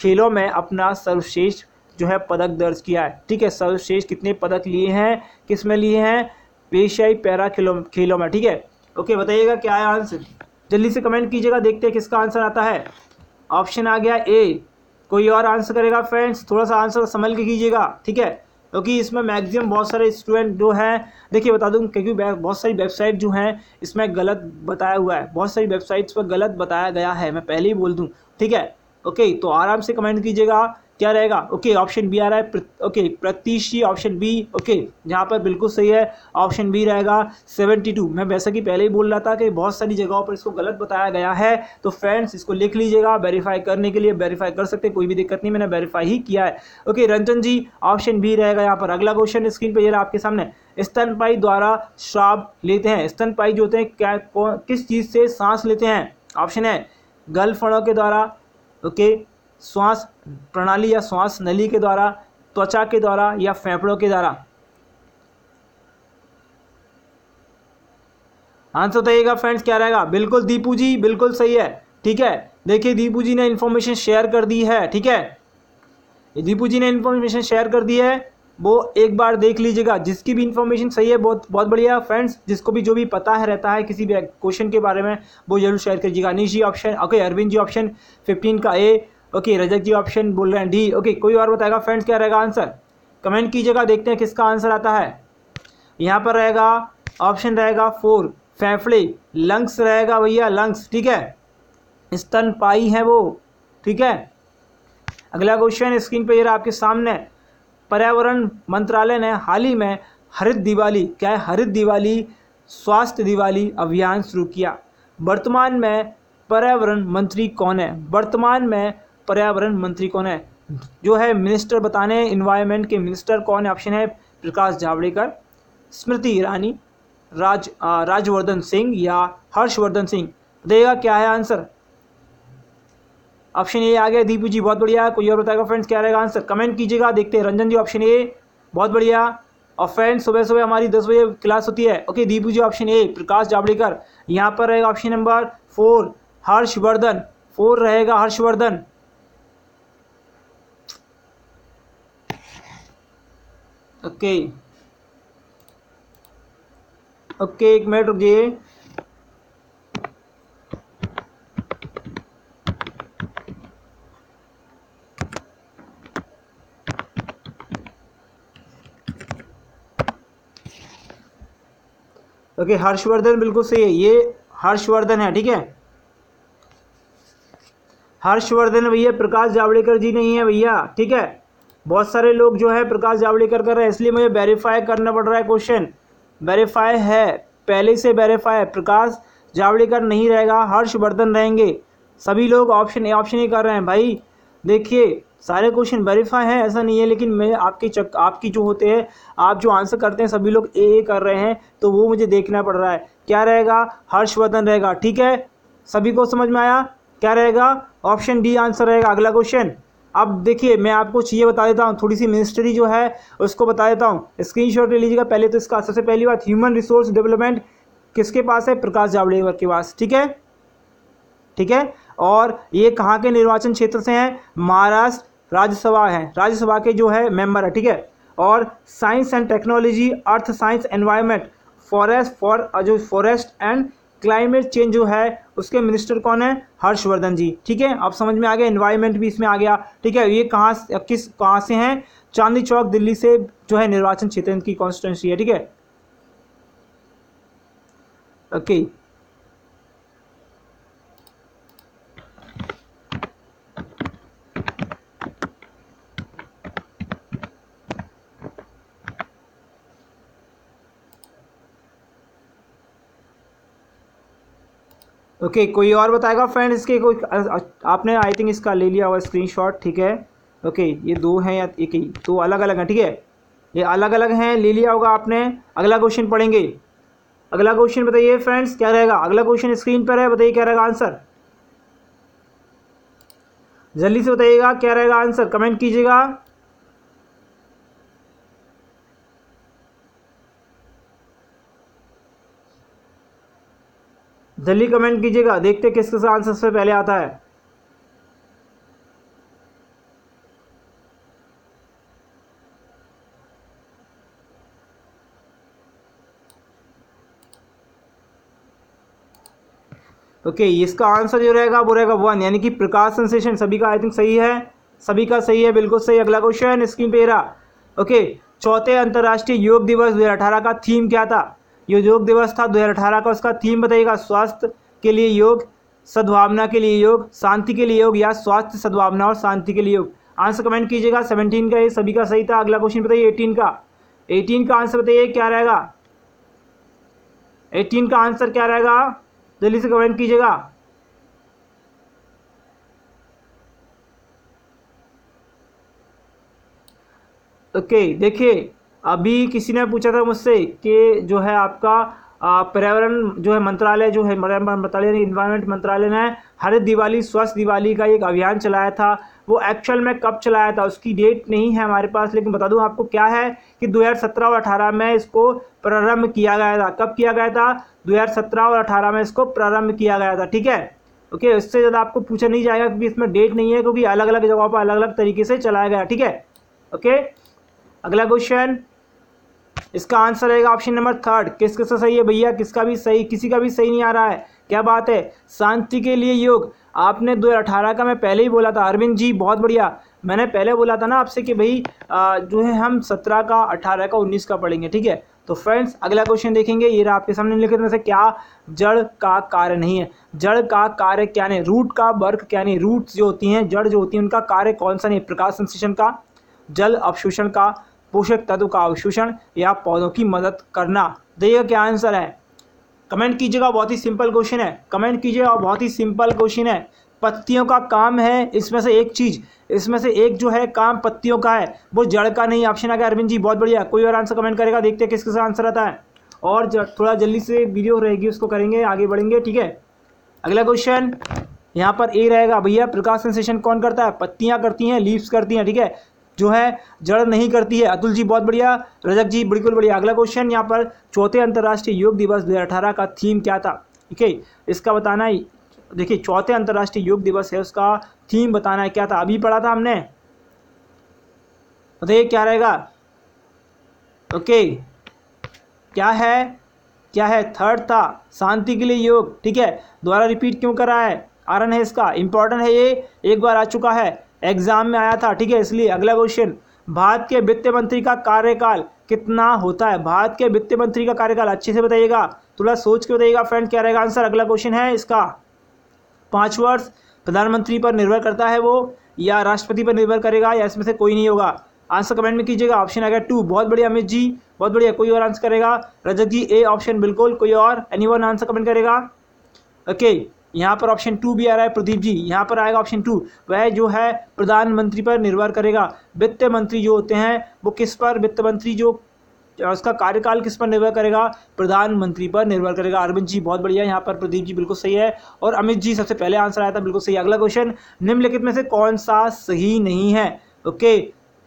खेलों में अपना सर्वश्रेष्ठ जो है पदक दर्ज किया है। ठीक है, सर्वश्रेष्ठ कितने पदक लिए हैं किसमें लिए हैं? एशियाई पैरा खेलों खेलों में, ठीक है? ओके, बताइएगा क्या है आंसर? जल्दी से कमेंट कीजिएगा, देखते हैं किसका आंसर आता है। ऑप्शन आ गया ए कोई और आंसर करेगा, फ्रेंड्स? थोड़ा सा आंसर संभल के कीजिएगा, ठीक है? क्योंकि इसमें मैक्सिमम बहुत सारे स्टूडेंट जो हैं, देखिए बता दूँ, क्योंकि बहुत सारी वेबसाइट जो हैं, इसमें गलत बताया हुआ है। बहुत सारी वेबसाइट्स पर गलत बताया गया है, मैं पहले ही बोल दूँ, ठीक है? ओके तो आराम से कमेंट कीजिएगा। क्या रहेगा? ओके ऑप्शन बी आ रहा है। ओके प्रतीशी ऑप्शन बी ओके जहाँ पर बिल्कुल सही है ऑप्शन बी रहेगा। सेवेंटी टू मैं वैसा कि पहले ही बोल रहा था कि बहुत सारी जगहों पर इसको गलत बताया गया है। तो फ्रेंड्स इसको लिख लीजिएगा। वेरीफाई करने के लिए वेरीफाई कर सकते कोई भी दिक्कत नहीं, मैंने वेरीफाई ही किया है। Okay Ranjan ji option B रहेगा यहाँ पर। अगला क्वेश्चन स्क्रीन पर आपके सामने। स्तनपाई द्वारा श्राप लेते हैं। स्तनपाई जो होते हैं, क्या किस चीज़ से सांस लेते हैं? ऑप्शन है गलफड़ों के द्वारा ओके? श्वास प्रणाली या श्वास नली के द्वारा, त्वचा के द्वारा या फेफड़ों के द्वारा? आंसर बताइएगा फ्रेंड्स, क्या रहेगा? बिल्कुल दीपू जी, बिल्कुल सही है। ठीक है? देखिए, दीपू जी ने इन्फॉर्मेशन शेयर कर दी है, ठीक है? दीपू जी ने इन्फॉर्मेशन शेयर कर दी है। वो एक बार देख लीजिएगा। जिसकी भी इन्फॉर्मेशन सही है, बहुत बहुत बढ़िया। फ्रेंड्स जिसको भी जो भी पता है, रहता है किसी भी क्वेश्चन के बारे में, वो ज़रूर शेयर करिएगा। Anish ji option okay Arvind ji option fifteen का A okay Rajat ji option बोल रहे हैं। डी ओके कोई और बताएगा? फ्रेंड्स क्या रहेगा आंसर कमेंट कीजिएगा, देखते हैं किसका आंसर आता है। यहाँ पर रहेगा ऑप्शन रहेगा फोर फेफड़े लंग्स रहेगा भैया लंग्स ठीक है? स्तन पाई है वो, ठीक है? अगला क्वेश्चन स्क्रीन पे ये रहा आपके सामने। पर्यावरण मंत्रालय ने हाल ही में हरित दिवाली, क्या है? हरित दिवाली, स्वास्थ्य दिवाली अभियान शुरू किया। वर्तमान में पर्यावरण मंत्री कौन है? वर्तमान में पर्यावरण मंत्री कौन है? जो है मिनिस्टर बताने इन्वायरमेंट के मिनिस्टर कौन है? ऑप्शन है प्रकाश जावड़ेकर, स्मृति ईरानी, राज राजवर्धन सिंह या हर्षवर्धन सिंह। देगा क्या है आंसर? ऑप्शन ए आ गया, दीपू जी, बहुत बढ़िया। कोई और बताएगा फ्रेंड्स क्या रहेगा आंसर कमेंट कीजिएगा, देखते हैं। रंजन जी ऑप्शन ए बहुत बढ़िया। और फ्रेंड्स सुबह सुबह हमारी दस बजे क्लास होती है। Okay Deepu ji option A Prakash Javadekar. यहाँ पर रहेगा option number four Harshvardhan. Four रहेगा हर्षवर्धन। ओके ओके एक मिनट रुकिए। ओके, हर्षवर्धन बिल्कुल सही है। ये हर्षवर्धन है, ठीक है? हर्षवर्धन भैया, प्रकाश जावड़ेकर जी नहीं है भैया, ठीक है? बहुत सारे लोग जो है प्रकाश जावड़ेकर कर रहे हैं, इसलिए मुझे वेरीफाई करना पड़ रहा है क्वेश्चन वेरीफाई है, पहले से वेरीफाई प्रकाश जावड़ेकर नहीं रहेगा, हर्षवर्धन रहेंगे। सभी लोग ऑप्शन ए ऑप्शन ही कर रहे हैं भाई। देखिए सारे क्वेश्चन वेरीफाई हैं, ऐसा नहीं है, लेकिन मैं आपके चक, आपकी जो होते हैं, आप जो आंसर करते हैं, सभी लोग ए ए कर रहे हैं तो वो मुझे देखना पड़ रहा है। क्या रहेगा? हर्षवर्धन रहेगा, ठीक है? सभी को समझ में आया? क्या रहेगा? ऑप्शन डी आंसर रहेगा, अगला क्वेश्चन अब देखिए, मैं आपको ये बता देता हूँ, थोड़ी सी मिनिस्ट्री जो है, उसको बता देता हूँ। स्क्रीन शॉट ले लीजिएगा, पहले तो इसका सबसे पहली बात ह्यूमन रिसोर्स डेवलपमेंट किसके पास है? प्रकाश जावड़ेकर के पास, ठीक है? ठीक है? और ये कहाँ के निर्वाचन क्षेत्र से हैं? महाराष्ट्र राज्यसभा है। राज्यसभा के जो है मेंबर है, ठीक है? और science and technology earth science environment forest for जो फॉरेस्ट एंड क्लाइमेट चेंज जो है, उसके मिनिस्टर कौन है? हर्षवर्धन जी, ठीक है? आप समझ में आ गया एनवायरनमेंट भी इसमें आ गया, ठीक है? ये कहाँ किस, कहाँ से हैं? चांदी चौक, दिल्ली से जो है निर्वाचन क्षेत्र की कॉन्स्टिट्यूंसी है, ठीक है? ओके ओके okay, कोई और बताएगा फ्रेंड इसके कोई आपने आई थिंक इसका ले लिया हुआ स्क्रीनशॉट ठीक है? ओके okay, ये दो हैं या एक ही? दो अलग अलग हैं ठीक है? ये अलग अलग हैं ले लिया होगा आपने। अगला क्वेश्चन पढ़ेंगे। अगला क्वेश्चन बताइए फ्रेंड्स क्या रहेगा? अगला क्वेश्चन स्क्रीन पर है बताइए क्या रहेगा आंसर जल्दी से बताइएगा क्या रहेगा आंसर कमेंट कीजिएगा। जल्दी कमेंट कीजिएगा देखते किसके आंसर से पहले आता है। ओके okay, इसका आंसर जो रहेगा वो रहेगा वन यानी कि प्रकाश सेंसेशन सभी का आई थिंक सही है सभी का सही है बिल्कुल सही अगला क्वेश्चन स्क्रीन पे रहा। ओके okay, चौथे अंतर्राष्ट्रीय योग दिवस दो हज़ार अठारह का थीम क्या था? ये योग दिवस था 2018 का। उसका थीम बताइएगा स्वास्थ्य के लिए योग सद्भावना के लिए योग शांति के लिए योग या स्वास्थ्य सद्भावना और शांति के लिए योग? आंसर कमेंट कीजिएगा। सेवनटीन का ये सभी का सही था। अगला क्वेश्चन बताइए एटीन का। एटीन का आंसर बताइए क्या रहेगा? एटीन का आंसर क्या रहेगा? जल्दी से कमेंट कीजिएगा। ओके okay, देखिए अभी किसी ने पूछा था मुझसे कि जो है आपका पर्यावरण जो है मंत्रालय जो है मंत्रालय इन्वायरमेंट मंत्रालय ने हरित दिवाली, स्वस्थ दिवाली का एक अभियान चलाया था। वो एक्चुअल में कब चलाया था, उसकी डेट नहीं है हमारे पास, लेकिन बता दूँ आपको क्या है कि 2017 और 18 में इसको प्रारंभ किया गया था। कब किया गया था? 2017 और 18 में इसको प्रारंभ किया गया था, ठीक है? ओके इससे ज़्यादा आपको पूछा नहीं जाएगा क्योंकि इसमें डेट नहीं है, क्योंकि अलग अलग जगहों पर अलग अलग तरीके से चलाया गया, ठीक है? ओके, अगला क्वेश्चन इसका आंसर रहेगा ऑप्शन नंबर थर्ड। किस किसका सही है भैया? किसका भी सही, किसी का भी सही नहीं आ रहा है। क्या बात है? शांति के लिए योग। आपने दो अठारह का मैं पहले ही बोला था। अरविंद जी, बहुत बढ़िया। मैंने पहले बोला था ना आपसे कि भाई जो है हम सत्रह का, अठारह का, उन्नीस का पढ़ेंगे, ठीक है? तो फ्रेंड्स, अगला क्वेश्चन देखेंगे। ये रहा आपके सामने लिखित में से क्या? जड़ का कार्य नहीं है। जड़ का कार्य क्या नहीं? रूट का वर्क क्या नहीं? रूट जो होती हैं, जड़ जो होती हैं, उनका कार्य कौन सा नहीं? प्रकाश संश्लेषण का, जल अवशोषण का पोषक तत्व का अवशोषण या पौधों की मदद करना। देखिएगा क्या आंसर है? कमेंट कीजिएगा, बहुत ही सिंपल क्वेश्चन है। कमेंट कीजिएगा, बहुत ही सिंपल क्वेश्चन है। पत्तियों का काम है इसमें से एक चीज़। इसमें से एक जो है काम पत्तियों का है। वो जड़ का नहीं ऑप्शन आ गया अरविंद जी, बहुत बढ़िया। कोई और आंसर कमेंट करेगा, देखते हैं किस किस आंसर आता है। और थोड़ा जल्दी से वीडियो रहेगी, उसको करेंगे, आगे बढ़ेंगे, ठीक है? अगला क्वेश्चन यहाँ पर ए रहेगा। भैया, प्रकाश सेंसेशन कौन करता है? पत्तियाँ करती हैं लीव्स करती हैं, ठीक है? जो है, जड़ नहीं करती है। अतुल जी, बहुत बढ़िया। रजक जी, बिल्कुल बढ़िया। अगला क्वेश्चन यहाँ पर, चौथे अंतर्राष्ट्रीय योग दिवस दो हज़ार अठारह का थीम क्या था? ठीक है, इसका बताना है देखिए, चौथे अंतर्राष्ट्रीय योग दिवस है, उसका थीम बताना है। क्या था? अभी पढ़ा था हमने। बताइए क्या रहेगा? ओके, क्या है? क्या है? थर्ड था, शांति के लिए योग। ठीक है, दोबारा रिपीट क्यों कर रहा है? कारण है इसका। इंपॉर्टेंट है ये, एक बार आ चुका है। एग्ज़ाम में आया था, ठीक है? इसलिए अगला क्वेश्चन भारत के वित्त मंत्री का कार्यकाल कितना होता है? भारत के वित्त मंत्री का कार्यकाल अच्छे से बताइएगा, थोड़ा सोच के बताइएगा फ्रेंड क्या रहेगा आंसर अगला क्वेश्चन है इसका। पाँच वर्ष, प्रधानमंत्री पर निर्भर करता है वो, या राष्ट्रपति पर निर्भर करेगा, या इसमें से कोई नहीं होगा? आंसर कमेंट में कीजिएगा ऑप्शन आ गया टू बहुत बढ़िया, अमित जी, बहुत बढ़िया, कोई और आंसर करेगा? रजत जी ए ऑप्शन बिल्कुल, कोई और एनी आंसर कमेंट करेगा? ओके यहाँ पर ऑप्शन टू भी आ रहा है, प्रदीप जी। यहाँ पर आएगा ऑप्शन टू वह जो है, प्रधानमंत्री पर निर्भर करेगा। वित्त मंत्री जो होते हैं, वो किस पर? वित्त मंत्री जो, उसका कार्यकाल किस पर निर्भर करेगा? प्रधानमंत्री पर निर्भर करेगा। अरविंद जी, बहुत बढ़िया। यहाँ पर प्रदीप जी बिल्कुल सही है। और अमित जी, सबसे पहले आंसर आया था, बिल्कुल सही। अगला क्वेश्चन निम्नलिखित में से कौन सा सही नहीं है? ओके,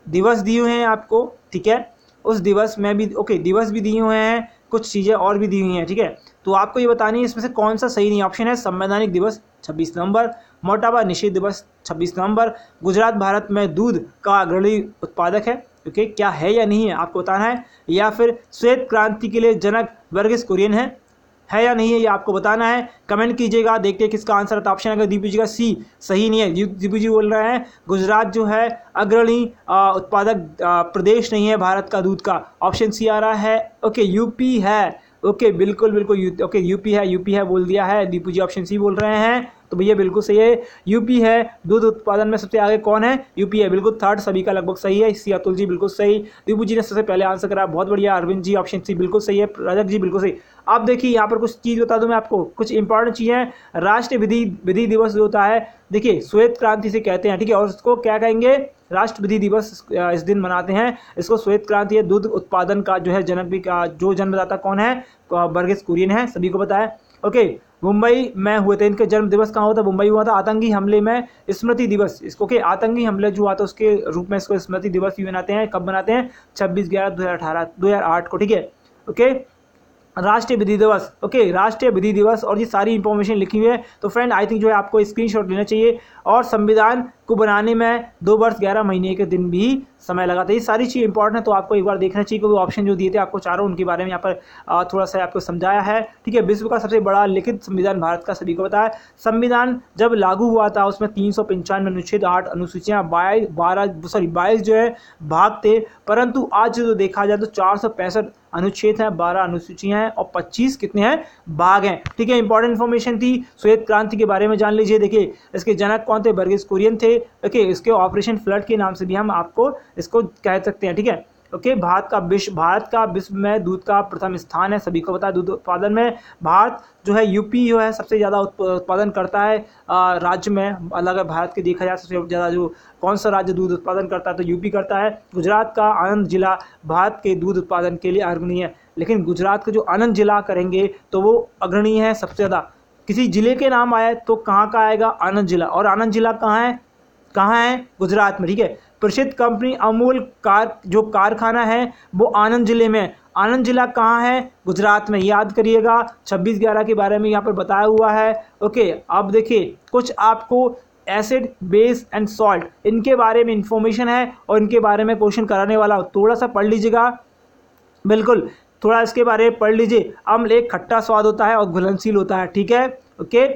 दिवस दिए हुए हैं आपको, ठीक है? उस दिवस में भी, ओके, दिवस भी दिए हुए हैं, कुछ चीज़ें और भी दी हुई हैं, ठीक है? तो आपको ये बतानी है, इसमें से कौन सा सही नहीं ऑप्शन है? संवैधानिक दिवस 26 नवंबर। मोटापा निषेध दिवस 26 नवंबर। गुजरात, भारत में दूध का अग्रणी उत्पादक है। ओके, क्या है या नहीं है? आपको बताना है। या फिर श्वेत क्रांति के लिए जनक वर्गीस कुरियन है। है या नहीं है, ये आपको बताना है। कमेंट कीजिएगा देखते हैं किसका आंसर आता ऑप्शन अगर दीपू जी का सी सही नहीं है। दीपू जी बोल रहे हैं, गुजरात जो है, अग्रणी उत्पादक प्रदेश नहीं है भारत का दूध का। ऑप्शन सी आ रहा है, ओके यूपी है। ओके बिल्कुल बिल्कुल ओके यूपी है यूपी है बोल दिया है दीपू जी ऑप्शन सी बोल रहे हैं। तो भैया बिल्कुल सही है यूपी है, दूध उत्पादन में सबसे आगे कौन है? यूपी है, बिल्कुल थर्ड सभी का लगभग सही है सी अतुल जी बिल्कुल सही। दीपू जी ने सबसे पहले आंसर करा, बहुत बढ़िया, अरविंद जी ऑप्शन सी बिल्कुल सही है राजक जी बिल्कुल सही। अब देखिए, यहाँ पर कुछ चीज़ बता दूँ मैं आपको। कुछ इंपॉर्टेंट चीज़ें राष्ट्रीय विधि विधि दिवस जो होता है, देखिए, श्वेत क्रांति से कहते हैं, ठीक है? और उसको क्या कहेंगे? राष्ट्र विधि दिवस इस दिन मनाते हैं। इसको श्वेत क्रांति है दूध उत्पादन का जो है जनक भी जो जन्मदाता कौन है? बर्गेस कुरियन है, सभी को पता है। ओके, मुंबई में हुए थे, इनके जन्म दिवस कहाँ हुआ था? मुंबई हुआ था, आतंकी हमले में स्मृति दिवस। इसको के आतंकी हमले जो हुआ था, उसके रूप में इसको स्मृति दिवस भी मनाते हैं। कब मनाते हैं? छब्बीस ग्यारह दो हज़ार अठारह, दो हज़ार आठ को, ठीक है? ओके राष्ट्रीय विधि दिवस। ओके राष्ट्रीय विधि दिवस और ये सारी इंफॉर्मेशन लिखी हुई है। तो फ्रेंड आई थिंक जो है आपको स्क्रीनशॉट लेना चाहिए और संविधान को बनाने में दो वर्ष, ग्यारह महीने के दिन भी समय लगा था। ये सारी चीज़ इंपॉर्टेंट है तो आपको एक बार देखना चाहिए क्योंकि ऑप्शन जो दिए थे आपको चारों, उनके बारे में यहाँ पर थोड़ा सा आपको समझाया है। ठीक है, विश्व का सबसे बड़ा लिखित संविधान भारत का सभी को बताया संविधान जब लागू हुआ था, उसमें तीन सौ पंचानवे अनुच्छेद, आठ अनुसूचियाँ, बाईस, बारह सॉरी बाईस जो है, भाग थे। परंतु आज जो देखा जाए तो चार सौ पैंसठ अनुच्छेद हैं, बारह अनुसूचियाँ हैं और पच्चीस कितने हैं? भाग हैं। ठीक है इंपॉर्टेंट इन्फॉर्मेशन थी। श्वेत क्रांति के बारे में जान लीजिए। देखिए, इसके जनक कौन थे? बर्गिस कुरियन थे। ओके इसके ऑपरेशन फ्लड के नाम से भी हम आपको इसको कह सकते हैं, ठीक है? ओके भारत का विश्व, भारत का विश्व में दूध का प्रथम स्थान है, सभी को पता है दूध उत्पादन में। भारत जो है यूपी जो है, सबसे ज़्यादा उत्पादन करता है राज्य में। अलग है, भारत के देखा जाए सबसे ज़्यादा जो, कौन सा राज्य दूध उत्पादन करता है तो यूपी करता है। गुजरात का आनंद जिला भारत के दूध उत्पादन के लिए अग्रणी है। लेकिन गुजरात का जो आनंद जिला करेंगे तो वो अग्रणी है सबसे ज़्यादा। किसी ज़िले के नाम आए तो कहाँ का आएगा? आनंद जिला। और आनंद जिला कहाँ है? कहाँ है? गुजरात में, ठीक है? प्रसिद्ध कंपनी अमूल कार, जो कारखाना है, वो आनंद ज़िले में आनंद जिला कहाँ है? गुजरात में, याद करिएगा। छब्बीस ग्यारह के बारे में यहाँ पर बताया हुआ है। ओके, अब देखिए, कुछ आपको एसिड बेस एंड सॉल्ट इनके बारे में इंफॉर्मेशन है और इनके बारे में क्वेश्चन कराने वाला थोड़ा सा पढ़ लीजिएगा। बिल्कुल, थोड़ा इसके बारे में पढ़ लीजिए। अम्ल एक खट्टा स्वाद होता है और घुलनशील होता है, ठीक है? ओके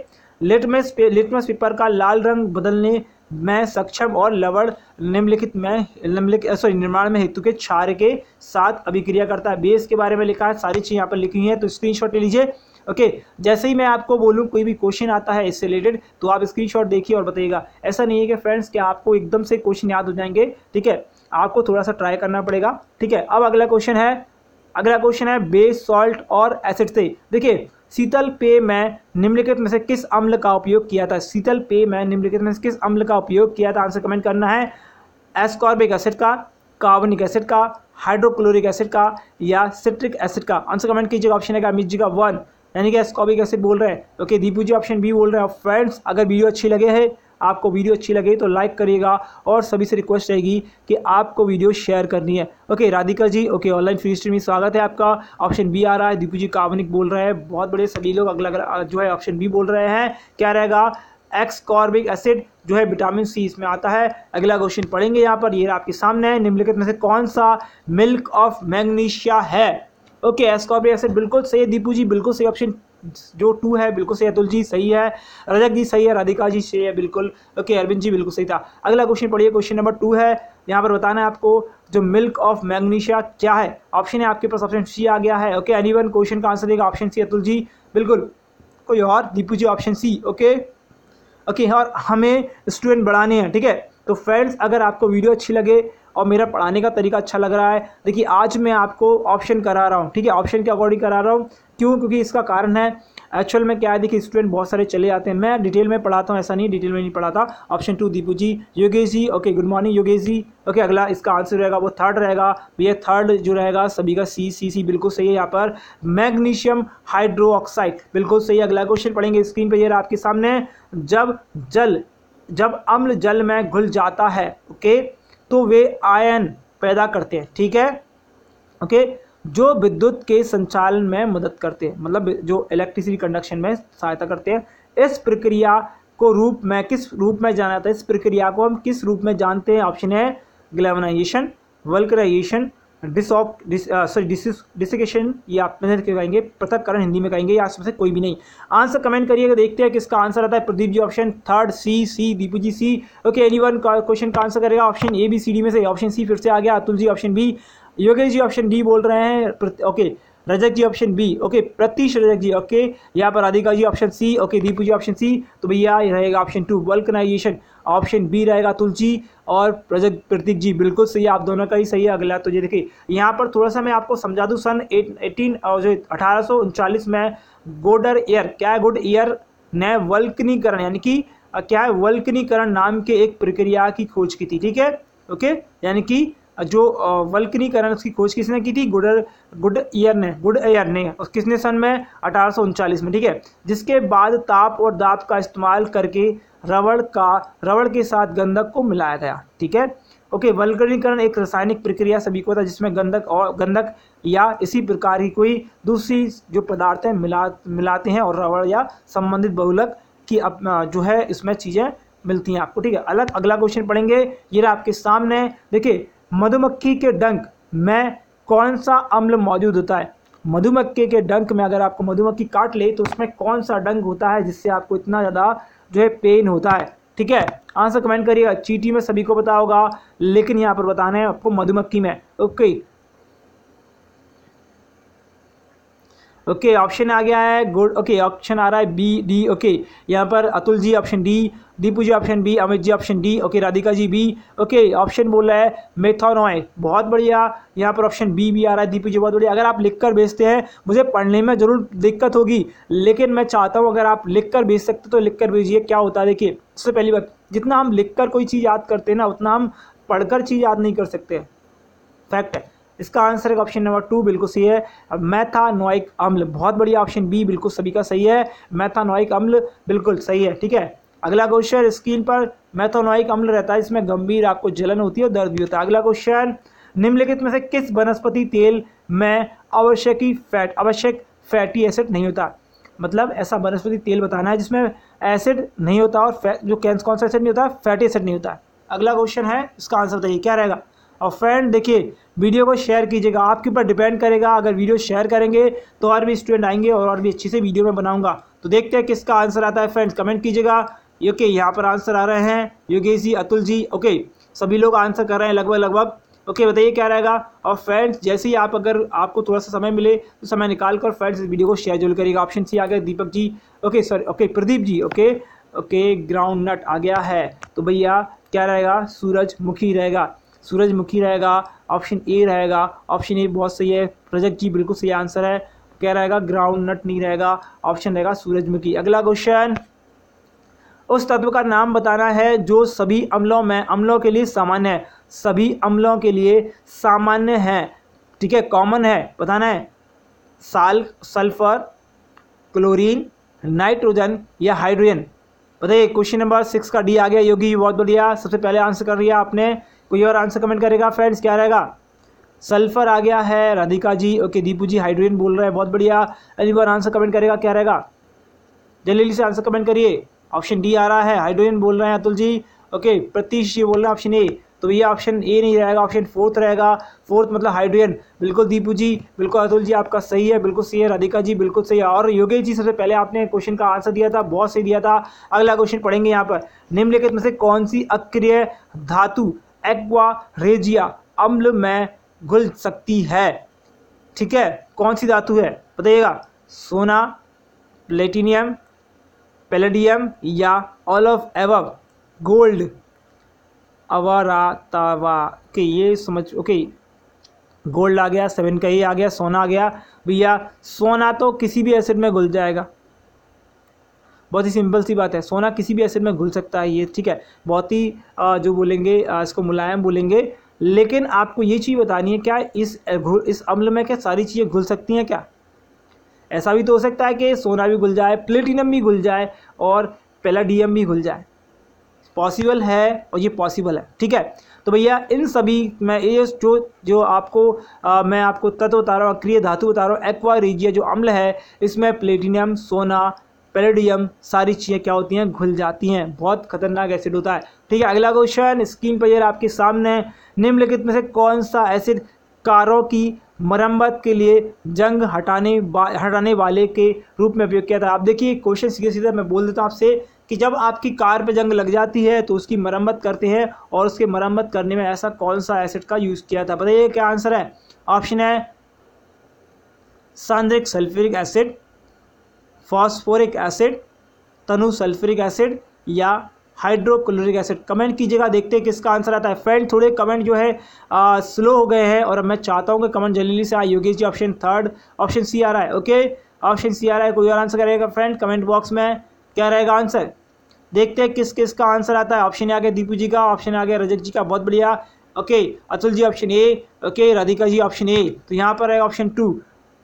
लिटमस लिटमस पेपर का लाल रंग बदलने में सक्षम और लवण निम्नलिखित में, निम्नलिखित सॉरी निर्माण में हेतु के क्षार के साथ अभिक्रिया करता है। बेस के बारे में लिखा है, सारी चीज़ यहाँ पर लिखी है तो स्क्रीनशॉट ले लीजिए। ओके, जैसे ही मैं आपको बोलूँ, कोई भी क्वेश्चन आता है इससे रिलेटेड तो आप स्क्रीनशॉट देखिए और बताइएगा। ऐसा नहीं है कि फ्रेंड्स कि आपको एकदम से क्वेश्चन याद हो जाएँगे, ठीक है? आपको थोड़ा सा ट्राई करना पड़ेगा, ठीक है? अब अगला क्वेश्चन है, अगला क्वेश्चन है बेस सॉल्ट और एसिड से। देखिए शीतल पेय में निम्नलिखित में से किस अम्ल का उपयोग किया था? शीतल पेय में निम्नलिखित में से किस अम्ल का उपयोग किया था? आंसर कमेंट करना है। एस्कॉर्बिक एसिड का, कार्बनिक एसिड का, हाइड्रोक्लोरिक एसिड का या सिट्रिक एसिड का? आंसर कमेंट कीजिएगा, ऑप्शन है अमित जी का वन। यानी कि एस्कॉर्बिक एसिड बोल रहे हैं। Okay, Deepu ji, option B बोल रहे हैं। फ्रेंड्स, अगर वीडियो अच्छी लगे है आपको वीडियो अच्छी लगे तो लाइक करिएगा और सभी से रिक्वेस्ट रहेगी कि आपको वीडियो शेयर करनी है। Okay, Radhika ji, okay online free stream में स्वागत है आपका। ऑप्शन बी आ रहा है, दीपू जी कार्बनिक बोल रहे हैं। बहुत बड़े सभी लोग अगला जो है ऑप्शन बी बोल रहे हैं। क्या रहेगा? एक्स कॉर्बिक एसिड जो है विटामिन सी इसमें आता है। अगला क्वेश्चन पढ़ेंगे यहाँ पर। ये आपके सामने है। निम्नलिखित में से कौन सा मिल्क ऑफ़ मैग्नीशिया है? ओके एस्कॉर्बिक एसिड बिल्कुल सही है, दीपू जी, बिल्कुल सही ऑप्शन जो टू है, बिल्कुल सही अतुल जी, सही है। रजक जी, सही है। राधिका जी, सही है। बिल्कुल। ओके अरविंद जी, बिल्कुल सही था। अगला क्वेश्चन पढ़िए। क्वेश्चन नंबर टू है। यहाँ पर बताना है आपको, जो मिल्क ऑफ़ मैग्नीशिया क्या है? ऑप्शन है, आपके पास ऑप्शन सी आ गया है। ओके एनी वन क्वेश्चन का आंसर देगा। Option C Atul ji. बिल्कुल। कोई और? Deepu ji option C okay okay और हमें स्टूडेंट बढ़ाने हैं, ठीक है? तो फ्रेंड्स अगर आपको वीडियो अच्छी लगे और मेरा पढ़ाने का तरीका अच्छा लग रहा है। देखिए, आज मैं आपको ऑप्शन करा रहा हूँ, ठीक है? ऑप्शन के अकॉर्डिंग करा रहा हूँ। क्यों? क्योंकि इसका कारण है एक्चुअल में क्या है? देखिए स्टूडेंट बहुत सारे चले जाते हैं। मैं डिटेल में पढ़ाता हूँ, ऐसा नहीं डिटेल में नहीं पढ़ाता। Option two Deepu ji, Yogesh ji okay good morning Yogesh ji. Okay अगला, इसका आंसर रहेगा, वो थर्ड रहेगा। भैया थर्ड जो रहेगा, सभी का सी सी सी बिल्कुल सही है यहाँ पर। मैग्नीशियम हाइड्रोक्साइड बिल्कुल सही। अगला क्वेश्चन पढ़ेंगे स्क्रीन पर ये आपके सामने। जब जल, जब अम्ल जल में घुल जाता है ओके तो वे आयन पैदा करते हैं, ठीक है? ओके जो विद्युत के संचालन में मदद करते हैं मतलब जो इलेक्ट्रिसिटी कंडक्शन में सहायता करते हैं, इस प्रक्रिया को रूप में, किस रूप में जाना जाता है? इस प्रक्रिया को हम किस रूप में जानते हैं? ऑप्शन है ग्लेवनाइजेशन वल्कराइजेशन डिसऑफ सॉरी डिसिकेशन ये आप के कहेंगे पृथककरण हिंदी में कहेंगे, या से कोई भी नहीं। आंसर कमेंट करिएगा, देखते हैं किसका आंसर आता है। Pradeep ji option third C C Deepu ji C okay any one question का आंसर करेगा option A B C D में से ऑप्शन सी फिर से आ गया। Atul ji option B Yogesh ji option D बोल रहे हैं। Okay Rajak ji option B okay Pratish Rajak ji okay यहाँ पर Radhika ji option C okay Deepu ji option C तो भैया रहेगा option two vulcanization option B रहेगा तुलसी और प्रजक प्रतीक जी, बिल्कुल सही है आप दोनों का ही सही है अगला। तो ये देखिए, यहाँ पर थोड़ा सा मैं आपको समझा दूँ, सन एटीन जो अठारह में गोडर ईयर, क्या है गुड ईयर? ने वल्कनीकरण, यानी कि क्या है? वल्कनीकरण नाम के एक प्रक्रिया की खोज की थी, ठीक है? ओके? यानी कि जो वल्कनीकरण की खोज किसने की थी? गुडर, गुड ईयर ने, गुड ईयर ने किसने सन में? अठारह में, ठीक है? जिसके बाद ताप और दाप का इस्तेमाल करके रबड़ का रबड़ के साथ गंधक को मिलाया गया ठीक है? ओके वल्कनीकरण एक रासायनिक प्रक्रिया सभी को था जिसमें गंधक और गंधक या इसी प्रकार की कोई दूसरी जो पदार्थ है मिला मिलाते हैं और रबड़ या संबंधित बहुलक की अप, जो है इसमें चीज़ें मिलती हैं आपको ठीक है? अलग अगला क्वेश्चन पढ़ेंगे ये आपके सामने। देखिए मधुमक्खी के डंक में कौन सा अम्ल मौजूद होता है? मधुमक्खी के डंक में अगर आपको मधुमक्खी काट ले तो उसमें कौन सा डंक होता है जिससे आपको इतना ज़्यादा जो है पेन होता है। ठीक है? आंसर कमेंट करिएगा। चीटी में सभी को पता होगा, लेकिन यहाँ पर बताना है आपको मधुमक्खी में। ओके ओके ऑप्शन आ गया है गुड ओके ऑप्शन आ रहा है बी डी ओके यहाँ पर Atul ji option D Deepu ji option B Amit ji option D okay Radhika ji B okay option बोल रहा है मेथोनॉय बहुत बढ़िया. यहाँ पर ऑप्शन बी भी आ रहा है, दीपू जी बहुत बढ़िया. अगर आप लिख कर भेजते हैं, मुझे पढ़ने में ज़रूर दिक्कत होगी, लेकिन मैं चाहता हूँ अगर आप लिख कर भेज सकते तो लिख कर भेजिए क्या होता है, देखिए, सबसे पहली बात, जितना हम लिख कर कोई चीज़ याद करते हैं ना, उतना हम पढ़कर चीज़ याद नहीं कर सकते फैक्ट है. इसका आंसर है ऑप्शन नंबर टू बिल्कुल सही है। अब मैथानोइक अम्ल, बहुत बढ़िया ऑप्शन बी बिल्कुल सभी का सही है। मैथानोइक अम्ल बिल्कुल सही है, ठीक है? अगला क्वेश्चन स्क्रीन पर मैथानोइक अम्ल रहता है इसमें गंभीर आपको जलन होती है और दर्द भी होता है। अगला क्वेश्चन निम्नलिखित में से किस वनस्पति तेल में आवश्यक फैट आवश्यक फैटी एसिड नहीं होता? मतलब ऐसा वनस्पति तेल बताना है जिसमें एसिड नहीं होता और जो कैंस कौन सा एसिड नहीं होता? फैटी एसिड नहीं होता। अगला क्वेश्चन है, इसका आंसर बताइए, क्या रहेगा? और फ्रेंड देखिए वीडियो को शेयर कीजिएगा। आपके ऊपर डिपेंड करेगा, अगर वीडियो शेयर करेंगे तो और भी स्टूडेंट आएँगे और और भी अच्छी से वीडियो में बनाऊँगा। तो देखते हैं किसका आंसर आता है फ्रेंड्स, कमेंट कीजिएगा। ओके, यहाँ पर आंसर आ रहे हैं योगेश जी, अतुल जी। ओके, सभी लोग आंसर कर रहे हैं लगभग लगभग। ओके, बताइए क्या रहेगा। और फ्रेंड्स, जैसे ही आप अगर आपको थोड़ा सा समय मिले तो समय निकाल कर फ्रेंड्स इस वीडियो को शेयर ज़रूर करिएगा। ऑप्शन सी आ गया Deepak ji. Okay, sorry, okay, Pradeep ji. Okay okay, ground nut आ गया है। तो भैया, क्या रहेगा? सूरजमुखी रहेगा। सूरजमुखी रहेगा। ऑप्शन ए रहेगा, ऑप्शन ए बहुत सही है प्रजक जी बिल्कुल सही आंसर है। क्या रहेगा? ग्राउंड नट नहीं रहेगा, ऑप्शन रहेगा सूरजमुखी। अगला क्वेश्चन उस तत्व का नाम बताना है जो सभी अम्लों में, अम्लों के लिए सामान्य है। सभी अम्लों के लिए सामान्य है, ठीक है? कॉमन है, बताना है। साल, सल्फ़र, क्लोरीन, नाइट्रोजन या हाइड्रोजन। बताइए क्वेश्चन नंबर सिक्स का डी आ गया। योगी, बहुत बढ़िया। सबसे पहले आंसर कर रही है आपने। कोई और आंसर कमेंट करेगा? फ्रेंड्स, क्या रहेगा? सल्फ़र आ गया है, राधिका जी, ओके, दीपू जी, हाइड्रोजन बोल रहे हैं, बहुत बढ़िया। एनी बार आंसर कमेंट करेगा, क्या रहेगा? जल्दी से आंसर कमेंट करिए। ऑप्शन डी आ रहा है, हाइड्रोजन बोल रहे हैं अतुल जी। ओके, प्रतीश जी बोल रहे हैं ऑप्शन ए तो ये ऑप्शन ए नहीं रहेगा, ऑप्शन फोर्थ रहेगा। फोर्थ मतलब हाइड्रोजन। बिल्कुल दीपू जी, बिल्कुल अतुल जी, आपका सही है, बिल्कुल सही है, राधिका जी, बिल्कुल सही है। और योगेश जी, सबसे पहले आपने क्वेश्चन का आंसर दिया था, बहुत सही दिया था। अगला क्वेश्चन पढ़ेंगे यहाँ पर। निम्नलिखित में से कौन सी अक्रिय धातु एक्वा रेजिया अम्ल में घुल सकती है। ठीक है? कौन सी धातु है? बताइएगा। सोना प्लेटिनियम पेलेडियम या ऑल ऑफ़ एवव गोल्ड अवारा तावा के ये समझ ओके गोल्ड आ गया सेवन का ये आ गया, सोना आ गया। भैया, सोना तो किसी भी एसिड में घुल जाएगा। बहुत ही सिंपल सी बात है। सोना किसी भी एसिड में घुल सकता है ये ठीक है। बहुत ही जो बोलेंगे इसको मुलायम बोलेंगे। लेकिन आपको ये चीज़ बतानी है क्या इस इस अम्ल में क्या सारी चीज़ें घुल सकती हैं क्या? ऐसा भी तो हो सकता है कि सोना भी घुल जाए प्लेटिनम भी घुल जाए और पेलाडियम भी घुल जाए। पॉसिबल है और ये पॉसिबल है ठीक है? तो भैया इन सभी मैं ये जो जो आपको आ, मैं आपको तत्व बता रहा हूँ अक्रिय धातु बता रहा हूँ एक्वा रीजिया जो अम्ल है इसमें प्लेटिनियम सोना पेलेडियम सारी चीज़ें क्या होती हैं घुल जाती हैं। बहुत खतरनाक एसिड होता है। ठीक है अगला क्वेश्चन स्क्रीन पर आपके सामने निम्नलिखित में से कौन सा एसिड कारों की मरम्मत के लिए जंग हटाने वा, हटाने वाले के रूप में उपयोग किया था? आप देखिए क्वेश्चन सीधे सीधे मैं बोल देता हूँ आपसे कि जब आपकी कार पे जंग लग जाती है तो उसकी मरम्मत करते हैं और उसके मरम्मत करने में ऐसा कौन सा एसिड का यूज़ किया था? बताइए क्या आंसर है? ऑप्शन है सांद्रिक सल्फ्यूरिक एसिड फॉस्फोरिक एसिड तनु सल्फ्यूरिक एसिड या हाइड्रोक्लोरिक एसिड। कमेंट कीजिएगा देखते हैं किसका आंसर आता है। फ्रेंड थोड़े कमेंट जो है आ, स्लो हो गए हैं और मैं चाहता हूँ कि कमेंट जल्दी से आए। Yogesh ji option third option C आ रहा है। ओके? ऑप्शन सी आ रहा है। कोई और आंसर करेगा फ्रेंड? कमेंट बॉक्स में क्या रहेगा आंसर? देखते हैं किस किस का आंसर आता है। ऑप्शन आ गया दीपू जी का ऑप्शन आ गया रजत जी का। बहुत बढ़िया। Okay Atul ji option A. Okay Radhika ji option A. तो यहाँ पर रहेगा ऑप्शन टू।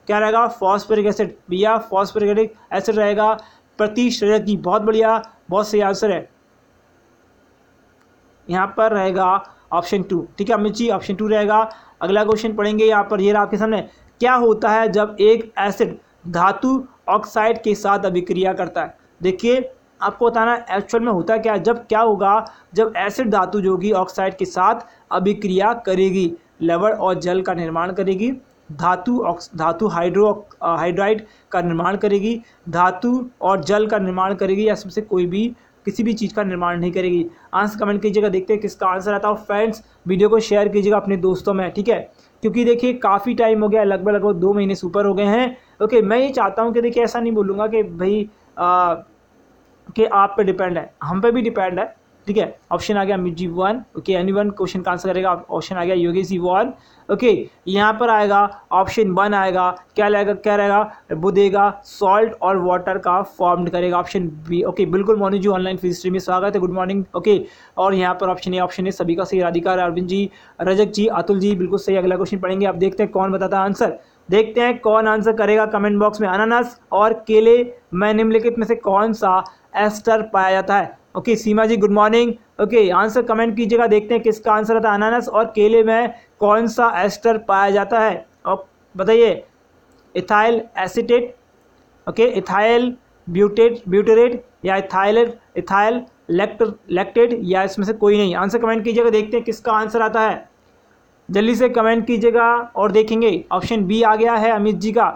क्या रहेगा? फॉस्फोरिक एसिड भैया फॉस्फोरिक एसिड रहेगा प्रतिश्रय की। बहुत बढ़िया, बहुत सही आंसर है। यहाँ पर रहेगा ऑप्शन टू ठीक है, अमित जी ऑप्शन टू रहेगा। अगला क्वेश्चन पढ़ेंगे यहाँ पर। ये रहा आपके सामने। क्या होता है जब एक एसिड धातु ऑक्साइड के साथ अभिक्रिया करता है? देखिए, आपको बताना एक्चुअल में होता क्या जब क्या होगा? जब एसिड धातु जो होगी ऑक्साइड के साथ अभिक्रिया करेगी लवण और जल का निर्माण करेगी। धातु धातु हाइड्रो हाइड्राइड का निर्माण करेगी, धातु और जल का निर्माण करेगी या सबसे कोई भी, किसी भी चीज़ का निर्माण नहीं करेगी। आंसर कमेंट कीजिएगा, देखते हैं किसका आंसर आता है। फ्रेंड्स, वीडियो को शेयर कीजिएगा अपने दोस्तों में, ठीक है? क्योंकि देखिए, काफ़ी टाइम हो गया, लगभग लगभग दो महीने से हो गए हैं। ओके, मैं ये चाहता हूँ कि देखिए, ऐसा नहीं बोलूँगा कि भाई कि आप पे डिपेंड है। हम पे भी डिपेंड है ठीक है? ऑप्शन आ गया जी one okay any one question का आंसर करेगा ऑप्शन आ गया योगेश जी वन ओके यहाँ पर आएगा ऑप्शन वन आएगा, क्या लगेगा क्या रहेगा? देगा सॉल्ट और वाटर का फॉर्म करेगा ऑप्शन बी ओके बिल्कुल मोनी जी ऑनलाइन फिजिस्ट्री में स्वागत है गुड मॉर्निंग ओके और यहाँ पर ऑप्शन ए ऑप्शन ए सभी का सही, राधिका अरविंद जी, रजक जी, अतुल जी, बिल्कुल सही, अगला क्वेश्चन पढ़ेंगे, आप देखते हैं कौन बताता है आंसर देखते हैं कौन आंसर करेगा कमेंट बॉक्स में, अनानास और केले, में निम्नलिखित में से कौन सा एस्टर पाया जाता है? Okay Seema ji good morning okay answer comment कीजिएगा, देखते हैं किसका आंसर आता है, अनानस और केले में कौन सा एस्टर पाया जाता है? और बताइए ethyl acetate okay ethyl ब्यूटेट butyrate या इथाइल इथाइल लेक्ट लेक्टेड या इसमें से कोई नहीं। आंसर कमेंट कीजिएगा, देखते हैं किसका आंसर आता है। जल्दी से कमेंट कीजिएगा और देखेंगे। ऑप्शन बी आ गया है अमित जी का।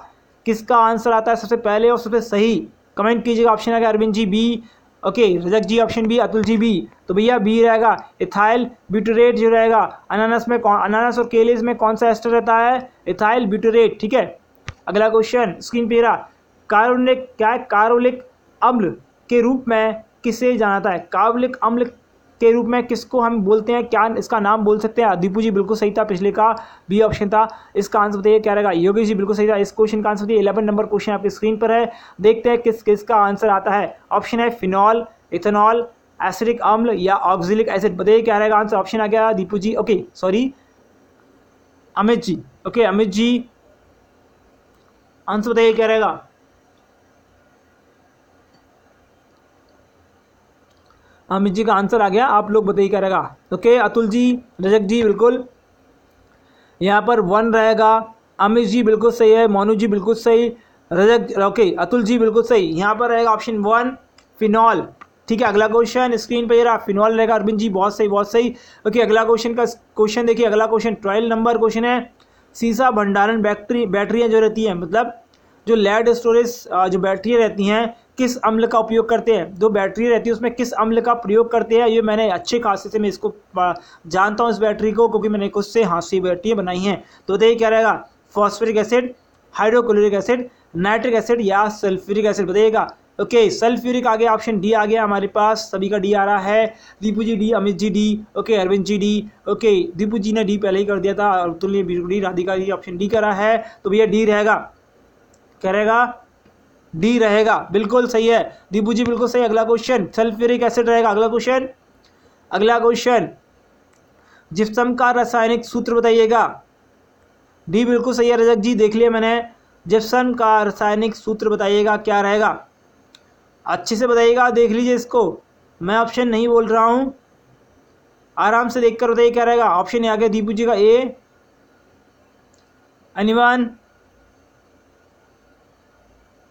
किसका आंसर आता है सबसे पहले और सबसे सही? कमेंट कीजिएगा ऑप्शन आ गया Arvind ji. B okay Rajak ji option B Atul ji B तो भैया बी रहेगा इथाइल ब्यूटरेट जो रहेगा, अनानस में कौन, अनानस और केलेज में कौन सा एस्टर रहता है? इथाइल ब्यूटरेट ठीक है? अगला क्वेश्चन स्क्रीन पे रहा। कार्बोनिक क्या है? कार्बोलिक अम्ल के रूप में किसे जाना है कार्बोलिक अम्ल के रूप में किसको हम बोलते हैं, क्या इसका नाम बोल सकते हैं? दीपू जी बिल्कुल सही था, पिछले का बी ऑप्शन था। इसका आंसर बताइए, क्या रहेगा? योगेश जी बिल्कुल सही था। इस क्वेश्चन का आंसर बताइए। इलेवन नंबर क्वेश्चन आपकी स्क्रीन पर है। देखते हैं किस किस का आंसर आता है। ऑप्शन है फिनॉल इथेनॉल एसिडिक अम्ल या ऑक्सिलिक एसिड बताइए, क्या रहेगा आंसर ऑप्शन आ गया Deepu ji. Okay sorry Amit ji okay Amit ji. Answer बताइए, क्या रहेगा? अमित जी का आंसर आ गया, आप लोग बताइए क्या रहेगा? ओके अतुल जी, रजक जी, बिल्कुल। यहाँ पर वन रहेगा। अमित जी, बिल्कुल सही है। मोनू जी, बिल्कुल सही। रजक ओके अतुल जी, बिल्कुल सही। यहाँ पर रहेगा ऑप्शन वन फिनॉल ठीक है, अगला क्वेश्चन स्क्रीन पर रहा फिनॉल रहेगा। अरविंद जी, बहुत सही बहुत सही। ओके अगला क्वेश्चन का क्वेश्चन देखिए, अगला क्वेश्चन ट्वेल्व नंबर क्वेश्चन है। सीसा भंडारण बैटरी बैटरियाँ जो रहती हैं मतलब जो लेड स्टोरेज जो बैटरियाँ रहती हैं किस अम्ल का उपयोग करते हैं? जो बैटरी रहती है, उसमें किस अम्ल का प्रयोग करते हैं? ये मैंने अच्छे खासे से मैं इसको जानता हूँ इस बैटरी को, क्योंकि मैंने खुद से हाथ बैटरियाँ बनाई हैं। तो देखिए क्या रहेगा? Phosphoric acid, hydrochloric acid, nitric acid या सल्फ्यूरिक एसिड बताइएगा। ओके, सल्फ्यूरिक आ गया ऑप्शन डी आ गया हमारे पास। सभी का डी आ रहा है। Deepu ji D, Amit ji D, okay, Arvind ji D, okay, Deepu ji ने डी पहले ही कर दिया था। और तुल्य D, Radhika ji option D करा है। तो भैया डी रहेगा। क्या रहेगा? डी रहेगा। बिल्कुल सही है। दीपू जी, बिल्कुल सही। अगला क्वेश्चन सल्फ्यूरिक एसिड रहेगा? अगला क्वेश्चन अगला क्वेश्चन जिप्सम का रासायनिक सूत्र बताइएगा। डी बिल्कुल सही है, रजक जी, देख लिया मैंने। जिप्सम का रासायनिक सूत्र बताइएगा, क्या रहेगा? अच्छे से बताइएगा, देख लीजिए इसको। मैं ऑप्शन नहीं बोल रहा हूँ। आराम से देख कर बताइए, क्या रहेगा? ऑप्शन आ गया दीपू जी का ए अनिवान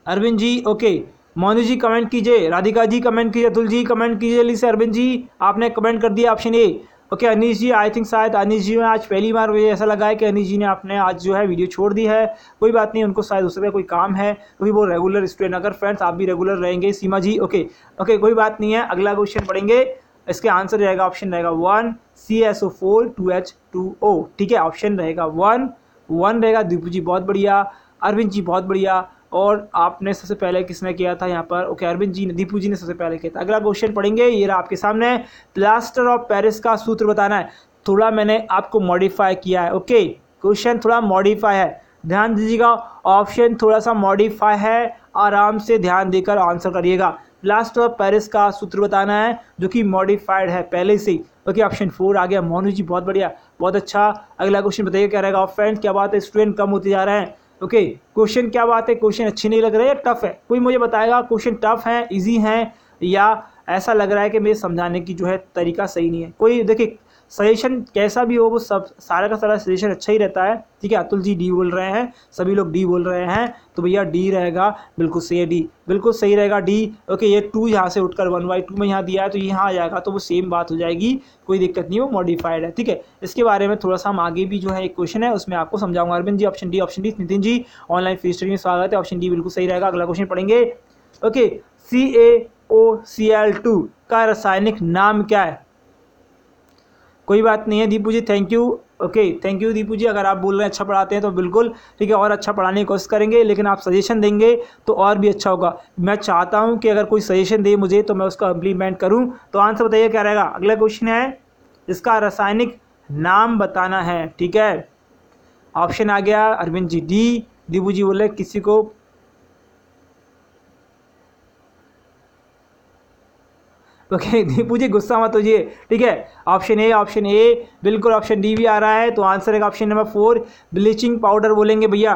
अरविंद जी ओके मोनू जी कमेंट कीजिए. राधिका जी कमेंट कीजिए. अतुल जी कमेंट कीजिए. जल्दी से अरविंद जी, आपने कमेंट कर दिया option A okay Anish ji I think शायद अनिश जी में आज पहली बार मुझे ऐसा लगा है कि अनिश जी ने आपने आज जो है वीडियो छोड़ दी है. कोई बात नहीं, उनको शायद उससे कोई काम है. क्योंकि वो रेगुलर स्टूडेंट अगर फ्रेंड्स आप भी रेगुलर रहेंगे. सीमा जी ओके ओके कोई बात नहीं है. अगला क्वेश्चन पढ़ेंगे. इसके आंसर रहेगा ऑप्शन रहेगा one C S O four two H two O ठीक है ऑप्शन रहेगा वन वन रहेगा दीपू जी, बहुत बढ़िया. अरविंद जी, बहुत बढ़िया. और आपने सबसे पहले किसने किया था यहाँ पर? ओके, अरविंद जी ने, दीपू जी ने सबसे पहले किया था। अगला क्वेश्चन पढ़ेंगे, ये रहा आपके सामने। प्लास्टर ऑफ़ पेरिस का सूत्र बताना है। थोड़ा मैंने आपको मॉडिफाई किया है, ओके? क्वेश्चन थोड़ा मॉडिफाई है। ध्यान दीजिएगा ऑप्शन थोड़ा सा मॉडिफाई है। आराम से ध्यान देकर आंसर करिएगा। प्लास्टर ऑफ़ पेरिस का सूत्र बताना है, जो कि मॉडिफाइड है, पहले से ही। ओके ऑप्शन फोर आ गया। मोनू जी, बहुत बढ़िया, बहुत अच्छा। अगला क्वेश्चन बताइए, क्या रहेगा? फ्रेंड्स क्या बात है? स्टूडेंट कम होते जा रहे हैं। ओके क्वेश्चन क्या बात है? क्वेश्चन अच्छे नहीं लग रहे या टफ है? कोई मुझे बताएगा क्वेश्चन टफ है इजी है या ऐसा लग रहा है कि मेरे समझाने की जो है तरीका सही नहीं है? कोई, देखिए सजेशन कैसा भी हो, वो सब, सारा का सारा सजेशन अच्छा ही रहता है। ठीक है, अतुल जी डी बोल रहे हैं, सभी लोग डी बोल रहे हैं तो भैया डी रहेगा, बिल्कुल सही है डी बिल्कुल सही रहेगा डी ओके ये टू यहाँ से उठकर वन बाई टू में यहाँ दिया है तो यहाँ आ जाएगा तो वो सेम बात हो जाएगी, कोई दिक्कत नहीं, वो मॉडिफाइड है। ठीक है, इसके बारे में थोड़ा सा हम आगे भी जो है एक क्वेश्चन है, उसमें आपको समझाऊँगा। Arvind ji option D option D Nitin ji online free study में स्वागत है ऑप्शन डी बिल्कुल सही रहेगा, अगला क्वेश्चन पढ़ेंगे। Okay C A O C L two का रासायनिक नाम क्या है? कोई बात नहीं है, Deepu ji thank you okay thank you Deepu ji, अगर आप बोल रहे हैं अच्छा पढ़ाते हैं तो बिल्कुल, ठीक है, और अच्छा पढ़ाने की कोशिश करेंगे, लेकिन आप सजेशन देंगे तो और भी अच्छा होगा। मैं चाहता हूँ कि अगर कोई सजेशन दे मुझे तो मैं उसका इम्प्लीमेंट करूँ। तो आंसर बताइए, क्या रहेगा? अगला क्वेश्चन है, इसका रासायनिक नाम बताना है, ठीक है? ऑप्शन आ गया, अरविंद जी डी दीपू जी बोले किसी को ओके दीपू जी गुस्सा मत होइए ठीक है? ऑप्शन ए ऑप्शन ए बिल्कुल ऑप्शन डी भी आ रहा है तो आंसर है option number four bleaching powder बोलेंगे भैया।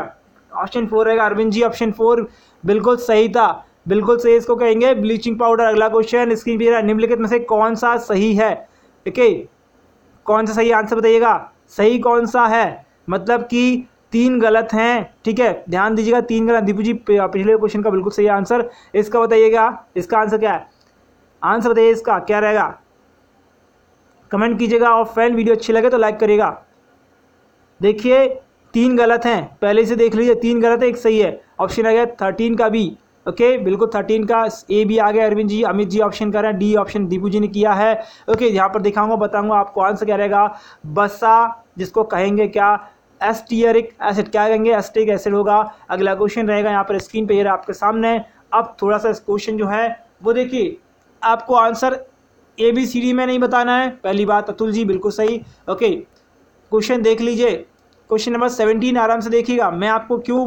ऑप्शन फोर रहेगा, अरविंद जी ऑप्शन फोर बिल्कुल सही था, बिल्कुल सही इसको कहेंगे ब्लीचिंग पाउडर अगला क्वेश्चन स्क्रीन पर निम्नलिखित में से कौन सा सही है? ठीक है कौन सा सही आंसर बताइएगा, सही कौन सा है? मतलब कि तीन गलत हैं, ठीक है? ध्यान दीजिएगा, तीन गलत, दीपू जी, पिछले क्वेश्चन का बिल्कुल सही आंसर इसका बताइएगा, इसका आंसर क्या है? आंसर बताइए इसका, क्या रहेगा? कमेंट कीजिएगा और फ्रेंड वीडियो अच्छी लगे तो लाइक करिएगा। देखिए, तीन गलत हैं। पहले से देख लीजिए, तीन गलत है, एक सही है। ऑप्शन आ गया थर्टीन का भी। ओके बिल्कुल थर्टीन का ए भी आ गया अरविंद जी अमित जी ऑप्शन कर रहे हैं डी ऑप्शन दीपू जी ने किया है। ओके यहाँ पर दिखाऊँगा, बताऊँगा आपको आंसर क्या रहेगा। बसा, जिसको कहेंगे क्या? एस्टियरिक एसिड क्या कहेंगे? एस्टिक एसिड होगा। अगला क्वेश्चन रहेगा यहाँ पर स्क्रीन पे, ये आपके सामने। अब थोड़ा सा क्वेश्चन जो है, वो देखिए आपको answer A B C D में नहीं बताना है। पहली बात, अतुल जी, बिल्कुल सही। ओके, क्वेश्चन देख लीजिए। क्वेश्चन नंबर सेवनटीन आराम से देखिएगा। मैं आपको क्यों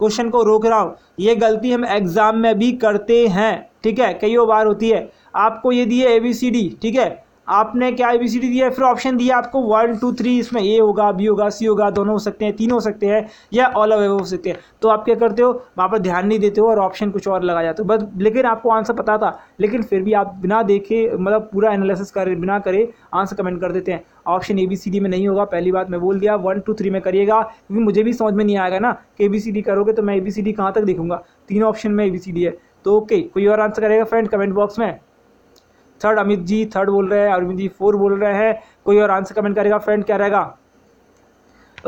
क्वेश्चन को रोक रहा हूँ? ये गलती हम एग्ज़ाम में भी करते हैं। ठीक है, कई बार होती है। आपको ये दिए ए बी सी डी, ठीक है? आपने क्या ए बी सी डी दिया फिर ऑप्शन दिया आपको वन टू थ्री इसमें ए होगा बी होगा सी होगा, दोनों हो सकते हैं, तीन हो सकते हैं, या ऑल अवे हो सकते हैं। तो आप क्या करते हो? वहाँ पर ध्यान नहीं देते हो और ऑप्शन कुछ और लगा जाते हो। बस, लेकिन आपको आंसर पता था, लेकिन फिर भी आप बिना देखे मतलब पूरा एनालिसिस करे, बिना करे आंसर कमेंट कर देते हैं। Option A B C D में नहीं होगा, पहली बात मैं बोल दिया वन टू थ्री में करिएगा, क्योंकि मुझे भी समझ में नहीं आएगा ना कि ए बी सी डी करोगे तो मैं ए बी सी डी कहाँ तक देखूँगा। तीन ऑप्शन में ए बी सी डी है। तो ओके कोई और आंसर करेगा फ्रेंड कमेंट बॉक्स में? थर्ड अमित जी, थर्ड बोल रहे हैं, अरविंद जी फोर बोल रहे हैं। कोई और आंसर कमेंट करेगा फ्रेंड क्या रहेगा?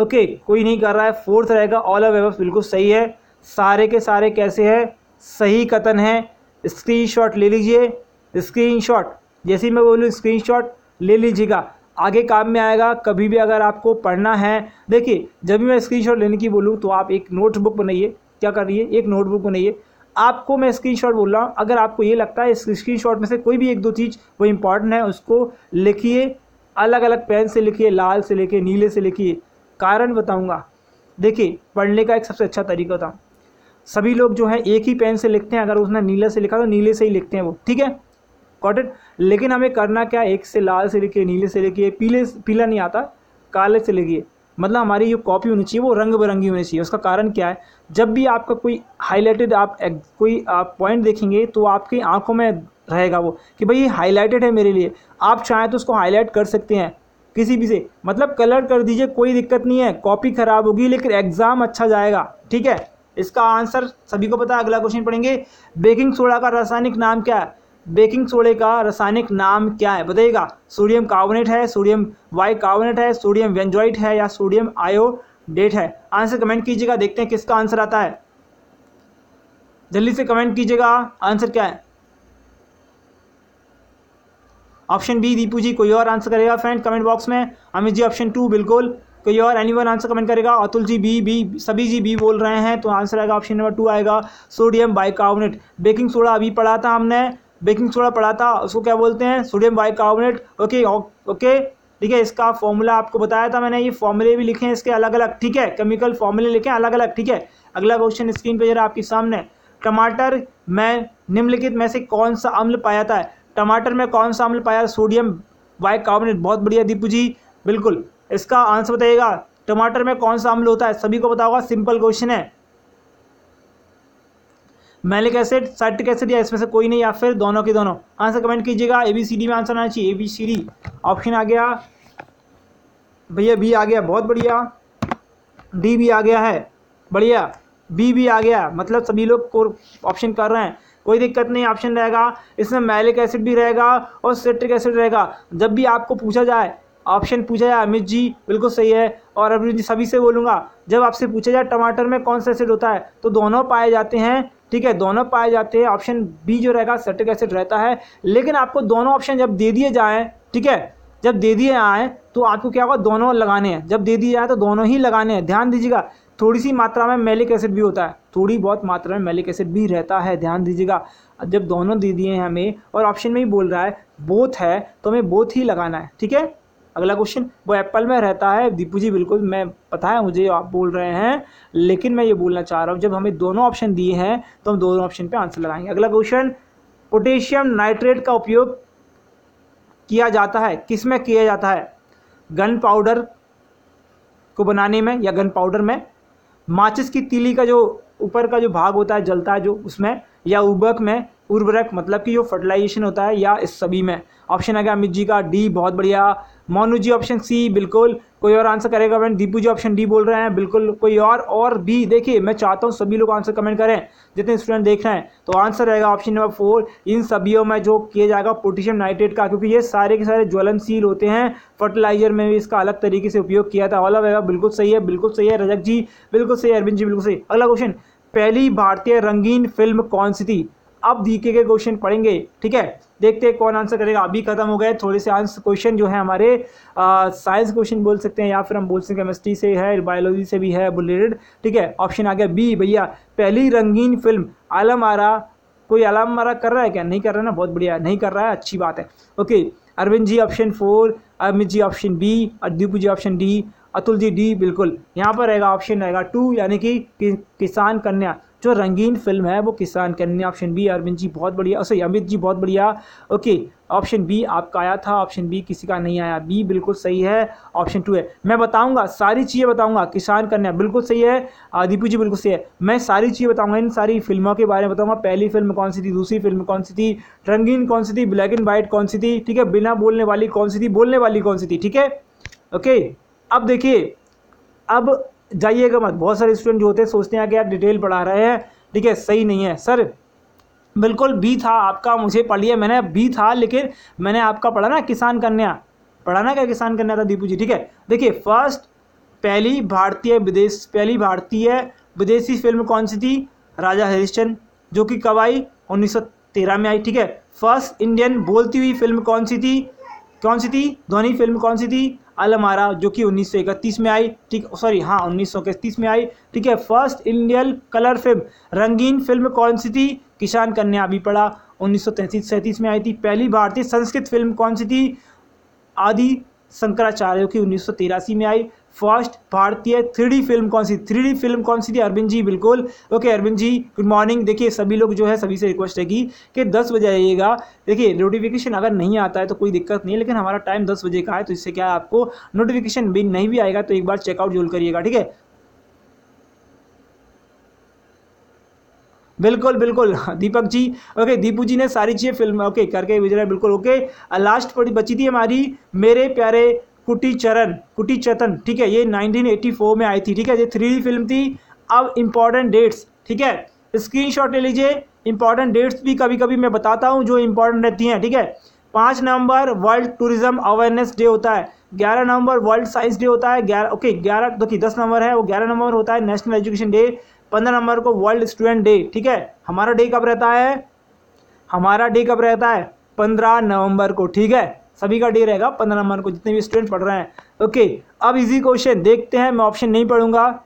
ओके कोई नहीं कर रहा है फोर्थ रहेगा ऑल ऑफ़ बिल्कुल सही है। सारे के सारे कैसे हैं? सही कथन है। स्क्रीनशॉट ले लीजिए स्क्रीनशॉट जैसे ही मैं बोलूँ स्क्रीनशॉट ले लीजिएगा। आगे काम में आएगा, कभी भी अगर आपको पढ़ना है। देखिए, जब भी मैं स्क्रीनशॉट लेने की बोलूँ तो आप एक नोटबुक बनाइए। क्या करिए एक नोटबुक बनाइए। आपको मैं स्क्रीनशॉट बोल रहा हूँ। अगर आपको ये लगता है इस स्क्रीनशॉट में से कोई भी एक दो चीज़, वो इंपॉर्टेंट है, उसको लिखिए अलग अलग पेन से लिखिए, लाल से लिखिए, नीले से लिखिए। कारण बताऊँगा। देखिए, पढ़ने का एक सबसे अच्छा तरीका था सभी लोग जो है, एक ही पेन से लिखते हैं, अगर उसने नीले से लिखा तो नीले से ही लिखते हैं वो। ठीक है? कॉटेड लेकिन हमें करना क्या एक से लाल से लिखिए, नीले से लिखिए, पीले, पीला नहीं आता, काले से लिखिए। मतलब हमारी जो कॉपी होनी चाहिए वो रंग बिरंगी होनी चाहिए। उसका कारण क्या है? जब भी आपका कोई हाईलाइटेड आप कोई आप पॉइंट देखेंगे तो आपकी आँखों में रहेगा वो कि भाई ये हाईलाइटेड है मेरे लिए। आप चाहें तो उसको हाईलाइट कर सकते हैं किसी भी से। मतलब कलर कर दीजिए, कोई दिक्कत नहीं है। कॉपी ख़राब होगी, लेकिन एग्ज़ाम अच्छा जाएगा। ठीक है? इसका आंसर सभी को पता है। अगला क्वेश्चन पढ़ेंगे। बेकिंग सोडा का रासायनिक नाम क्या है? बेकिंग सोडे का रासायनिक नाम क्या है? बताइएगा। सोडियम कार्बोनेट है, सोडियम वाई कार्बोनेट है, सोडियम वेंजॉइट है या सोडियम आयोडेट है? आंसर कमेंट कीजिएगा, देखते हैं किसका आंसर आता है। जल्दी से कमेंट कीजिएगा, आंसर क्या है? ऑप्शन बी दीपू जी, कोई और आंसर करेगा फ्रेंड, कमेंट बॉक्स में। अमित जी, ऑप्शन टू, बिल्कुल। कोई और एनी वन आंसर कमेंट करेगा। अतुल जी, बी बी, सभी जी, बी बोल रहे हैं तो आंसर आएगा, ऑप्शन नंबर टू आएगा, सोडियम बाइकार्बोनेट बेकिंग सोडा अभी पढ़ा था हमने बेकिंग सोडा पढ़ा था, उसको क्या बोलते हैं? Sodium bicarbonate. ओके ओके, ठीक है, इसका फॉर्मूला आपको बताया था मैंने, ये फॉर्मूले भी लिखे हैं इसके अलग अलग ठीक है, केमिकल फॉर्मूले लिखे हैं अलग अलग ठीक है। अगला क्वेश्चन स्क्रीन पे जरा आपके सामने, टमाटर में निम्नलिखित में से कौन सा अम्ल पाया जाता है टमाटर में कौन सा अम्ल पाया? सोडियम बाइकार्बोनेट, बहुत बढ़िया दीपू जी, बिल्कुल। इसका आंसर बताइएगा, टमाटर में कौन सा अम्ल होता है? सभी को बताओगा सिंपल क्वेश्चन है। मैलिक एसिड, साइट्रिक एसिड या इसमें से कोई नहीं, या फिर दोनों के दोनों। आंसर कमेंट कीजिएगा। ए बी सी डी में आंसर आना चाहिए। A B C D option आ गया। भैया बी आ गया। बहुत बढ़िया। डी भी आ गया है। बढ़िया। बी भी आ गया। मतलब सभी लोग ऑप्शन कर रहे हैं। कोई दिक्कत नहीं ऑप्शन रहेगा। इसमें मैलिक एसिड भी रहेगा और सिट्रिक एसिड रहेगा। जब भी आपको पूछा जाए ऑप्शन पूछा जाए अमित जी, बिल्कुल सही है। और अमित जी सभी से बोलूँगा, जब आपसे पूछा जाए टमाटर में कौन सा एसिड होता है तो दोनों पाए जाते हैं, ठीक है? दोनों पाए जाते हैं। ऑप्शन बी जो रहेगा, सेटिक एसिड रहता है। लेकिन आपको दोनों ऑप्शन जब दे दिए जाएँ, ठीक है? जब दे दिए आए तो आपको क्या होगा? दोनों लगाने हैं। जब दे दिए जाए तो दोनों ही लगाने हैं। ध्यान दीजिएगा थोड़ी सी मात्रा में मेलिक एसिड भी होता है। थोड़ी बहुत मात्रा में मेलिक एसिड भी रहता है। ध्यान दीजिएगा, जब दोनों दे दिए हैं हमें, और ऑप्शन में ही बोल रहा है बोथ है तो हमें बोथ ही लगाना है, ठीक है? अगला क्वेश्चन वो एप्पल में रहता है। दीपू जी, बिल्कुल, मैं, पता है, मुझे आप बोल रहे हैं, लेकिन मैं ये बोलना चाह रहा हूँ, जब हमें दोनों ऑप्शन दिए हैं तो हम दोनों ऑप्शन पे आंसर लगाएँगे। अगला क्वेश्चन पोटेशियम नाइट्रेट का उपयोग किया जाता है। किसमें किया जाता है? गन पाउडर को बनाने में या गन पाउडर में। माचिस की तीली का जो, ऊपर का जो भाग होता है, जलता है जो, उसमें, या उबक में। उर्वरक मतलब कि जो फर्टिलाइजेशन होता है या इस सभी में। ऑप्शन आ गया अमित जी का डी बहुत बढ़िया। मोनू जी ऑप्शन सी बिल्कुल। कोई और आंसर करेगा friend Deepu ji option D बोल रहे हैं, बिल्कुल। कोई और और भी देखिए, मैं चाहता हूँ सभी लोग आंसर कमेंट करें, जितने स्टूडेंट देख रहे हैं। तो आंसर रहेगा ऑप्शन नंबर फोर इन सभी में जो किया जाएगा पोटेशियम नाइट्रेट का, क्योंकि ये सारे के सारे ज्वलनशील होते हैं। फर्टिलाइज़र में भी इसका अलग तरीके से उपयोग किया था। वाला वेगा बिल्कुल सही है, बिल्कुल सही है। रजक जी, बिल्कुल सही है, अरविंद जी, बिल्कुल सही। अगला क्वेश्चन पहली भारतीय रंगीन फ़िल्म कौन सी थी? अब डीके के क्वेश्चन पढ़ेंगे, ठीक है? देखते हैं कौन आंसर करेगा। अभी खत्म हो गए थोड़े से आंसर क्वेश्चन जो है हमारे साइंस क्वेश्चन बोल सकते हैं या फिर हम बोल सकते हैं केमिस्ट्री से है बायोलॉजी से भी है रिलेटेड ठीक है? ऑप्शन आ गया बी भैया, पहली रंगीन फ़िल्म आलम आरा कोई आलम मारा कर रहा है क्या? नहीं कर रहा है ना? बहुत बढ़िया, नहीं कर रहा है, अच्छी बात है। Okay Arvind ji option four Amit ji option B Adeep ji option D Atul ji D बिल्कुल। यहाँ पर रहेगा ऑप्शन रहेगा टू यानी कि किसान कन्या। जो रंगीन फ़िल्म है, वो किसान कन्या ऑप्शन बी अरविंद जी, बहुत बढ़िया। सॉरी अमित जी, बहुत बढ़िया। ओके ऑप्शन बी आपका आया था ऑप्शन बी किसी का नहीं आया। बी बिल्कुल सही है ऑप्शन टू है। मैं बताऊँगा, सारी चीज़ें बताऊँगा, किसान कन्या, बिल्कुल सही है। दीपू जी, बिल्कुल सही है। मैं सारी चीज़ें बताऊँगा, इन सारी फ़िल्मों के बारे में बताऊँगा। पहली फ़िल्म कौन सी थी, दूसरी फ़िल्म कौन सी थी, रंगीन कौन सी थी ब्लैक एंड वाइट कौन सी थी, ठीक है? बिना बोलने वाली कौन सी थी, बोलने वाली कौन सी थी, ठीक है? ओके अब देखिए, अब जाइएगा मत। बहुत सारे स्टूडेंट जो होते हैं, सोचते हैं कि यार डिटेल पढ़ा रहे हैं। ठीक है, सही नहीं है। सर, बिल्कुल बी था आपका, मुझे पढ़ लिया मैंने। बी था, लेकिन मैंने आपका पढ़ा ना किसान कन्या। पढ़ा ना क्या किसान कन्या था दीपू जी? ठीक है, देखिए फ़र्स्ट पहली भारतीय विदेश, पहली भारतीय विदेशी फ़िल्म कौन सी थी? राजा हरिश्चंद जो कि कब आई? उन्नीस सौ तेरह में आई। ठीक है फ़र्स्ट इंडियन बोलती हुई फ़िल्म कौन सी थी? कौन सी थी? ध्वनि फ़िल्म कौन सी थी? अलमारा जो कि 1931 में आई, ठीक सॉरी हाँ उन्नीस में आई, ठीक है। फ़र्स्ट इंडियन कलर फ़िल्म रंगीन फ़िल्म कौन सी थी? किसान कन्या भी पढ़ा, उन्नीस सौ में आई थी। पहली भारतीय संस्कृत फ़िल्म कौन सी थी? आदि शंकराचार्य की उन्नीस सौ तिरासी में आई। फ़र्स्ट भारतीय थ्री फ़िल्म कौन सी, थ्री फ़िल्म कौन सी थी? अरविंद जी, बिल्कुल। Okay, Arvind ji good morning देखिए, सभी लोग जो है, सभी से रिक्वेस्ट है कि दस बजे आइएगा। देखिए नोटिफिकेशन अगर नहीं आता है तो कोई दिक्कत नहीं है, लेकिन हमारा टाइम दस बजे का है तो इससे क्या आपको नोटिफिकेशन भी नहीं भी आएगा तो एक बार चेकआउट ज़रूर करिएगा, ठीक है? बिल्कुल बिल्कुल। दीपक जी, ओके, दीपू जी ने सारी चीज़ें फ़िल्म ओके, करके भेज बिल्कुल, ओके। लास्ट पड़ी बची थी हमारी, मेरे प्यारे कुटी चरण कुटी चतन ठीक है? ये 1984 में आई थी, ठीक है? ये थ्री फ़िल्म थी। अब इंपॉर्टेंट डेट्स ठीक है? स्क्रीन शॉट ले लीजिए। इंपॉर्टेंट डेट्स भी कभी कभी मैं बताता हूँ जो इंपॉर्टेंट रहती हैं, ठीक है? पाँच नवंबर वर्ल्ड टूरिज़्म अवेयरनेस डे होता है। ग्यारह नवंबर वर्ल्ड साइंस डे होता है। ग्यारह ओके ग्यारह, देखिए, दस नंबर है, वो ग्यारह नवंबर होता है नेशनल एजुकेशन डे पंद्रह नंबर को वर्ल्ड स्टूडेंट डे ठीक है? हमारा डे कब रहता है? हमारा डे कब रहता है? पंद्रह नवंबर को, ठीक है? सभी का डे रहेगा, पंद्रह नंबर को जितने भी स्टूडेंट पढ़ रहे हैं। ओके अब इजी क्वेश्चन देखते हैं, मैं ऑप्शन नहीं पढ़ूँगा।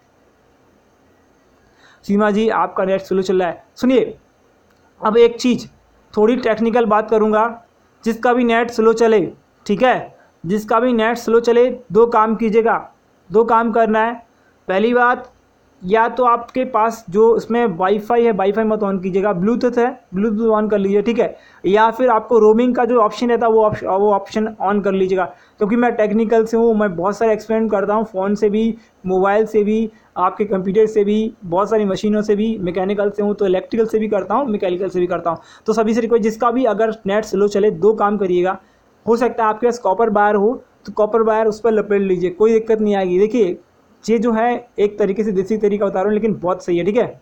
सीमा जी, आपका नेट स्लो चल रहा है। सुनिए, अब एक चीज़, थोड़ी टेक्निकल बात करूँगा, जिसका भी नेट स्लो चले, ठीक है? जिसका भी नेट स्लो चले, दो काम कीजिएगा, दो काम करना है। पहली बात या तो आपके पास जो इसमें वाईफाई है वाईफाई मत ऑन कीजिएगा ब्लूटूथ है ब्लूटूथ ऑन कर लीजिए, ठीक है? या फिर आपको रोमिंग का जो ऑप्शन रहता है, वो ऑप्शन वो ऑप्शन ऑन कर लीजिएगा। क्योंकि मैं टेक्निकल से हूँ, मैं बहुत सारे एक्सपेरिमेंट करता हूँ फ़ोन से भी मोबाइल से भी, आपके कंप्यूटर से भी, बहुत सारी मशीनों से भी मैकेनिकल से हूँ तो इलेक्ट्रिकल से भी करता हूँ मैकेनिकल से भी करता हूँ। तो सभी से रिक्वेस्ट जिसका भी अगर नेट स्लो चले, दो काम करिएगा। हो सकता है आपके पास कॉपर वायर हो तो कॉपर वायर उस पर लपेट लीजिए, कोई दिक्कत नहीं आएगी। देखिए ये जो है, एक तरीके से देसी तरीका बता रहा हूँ, लेकिन बहुत सही है, ठीक है?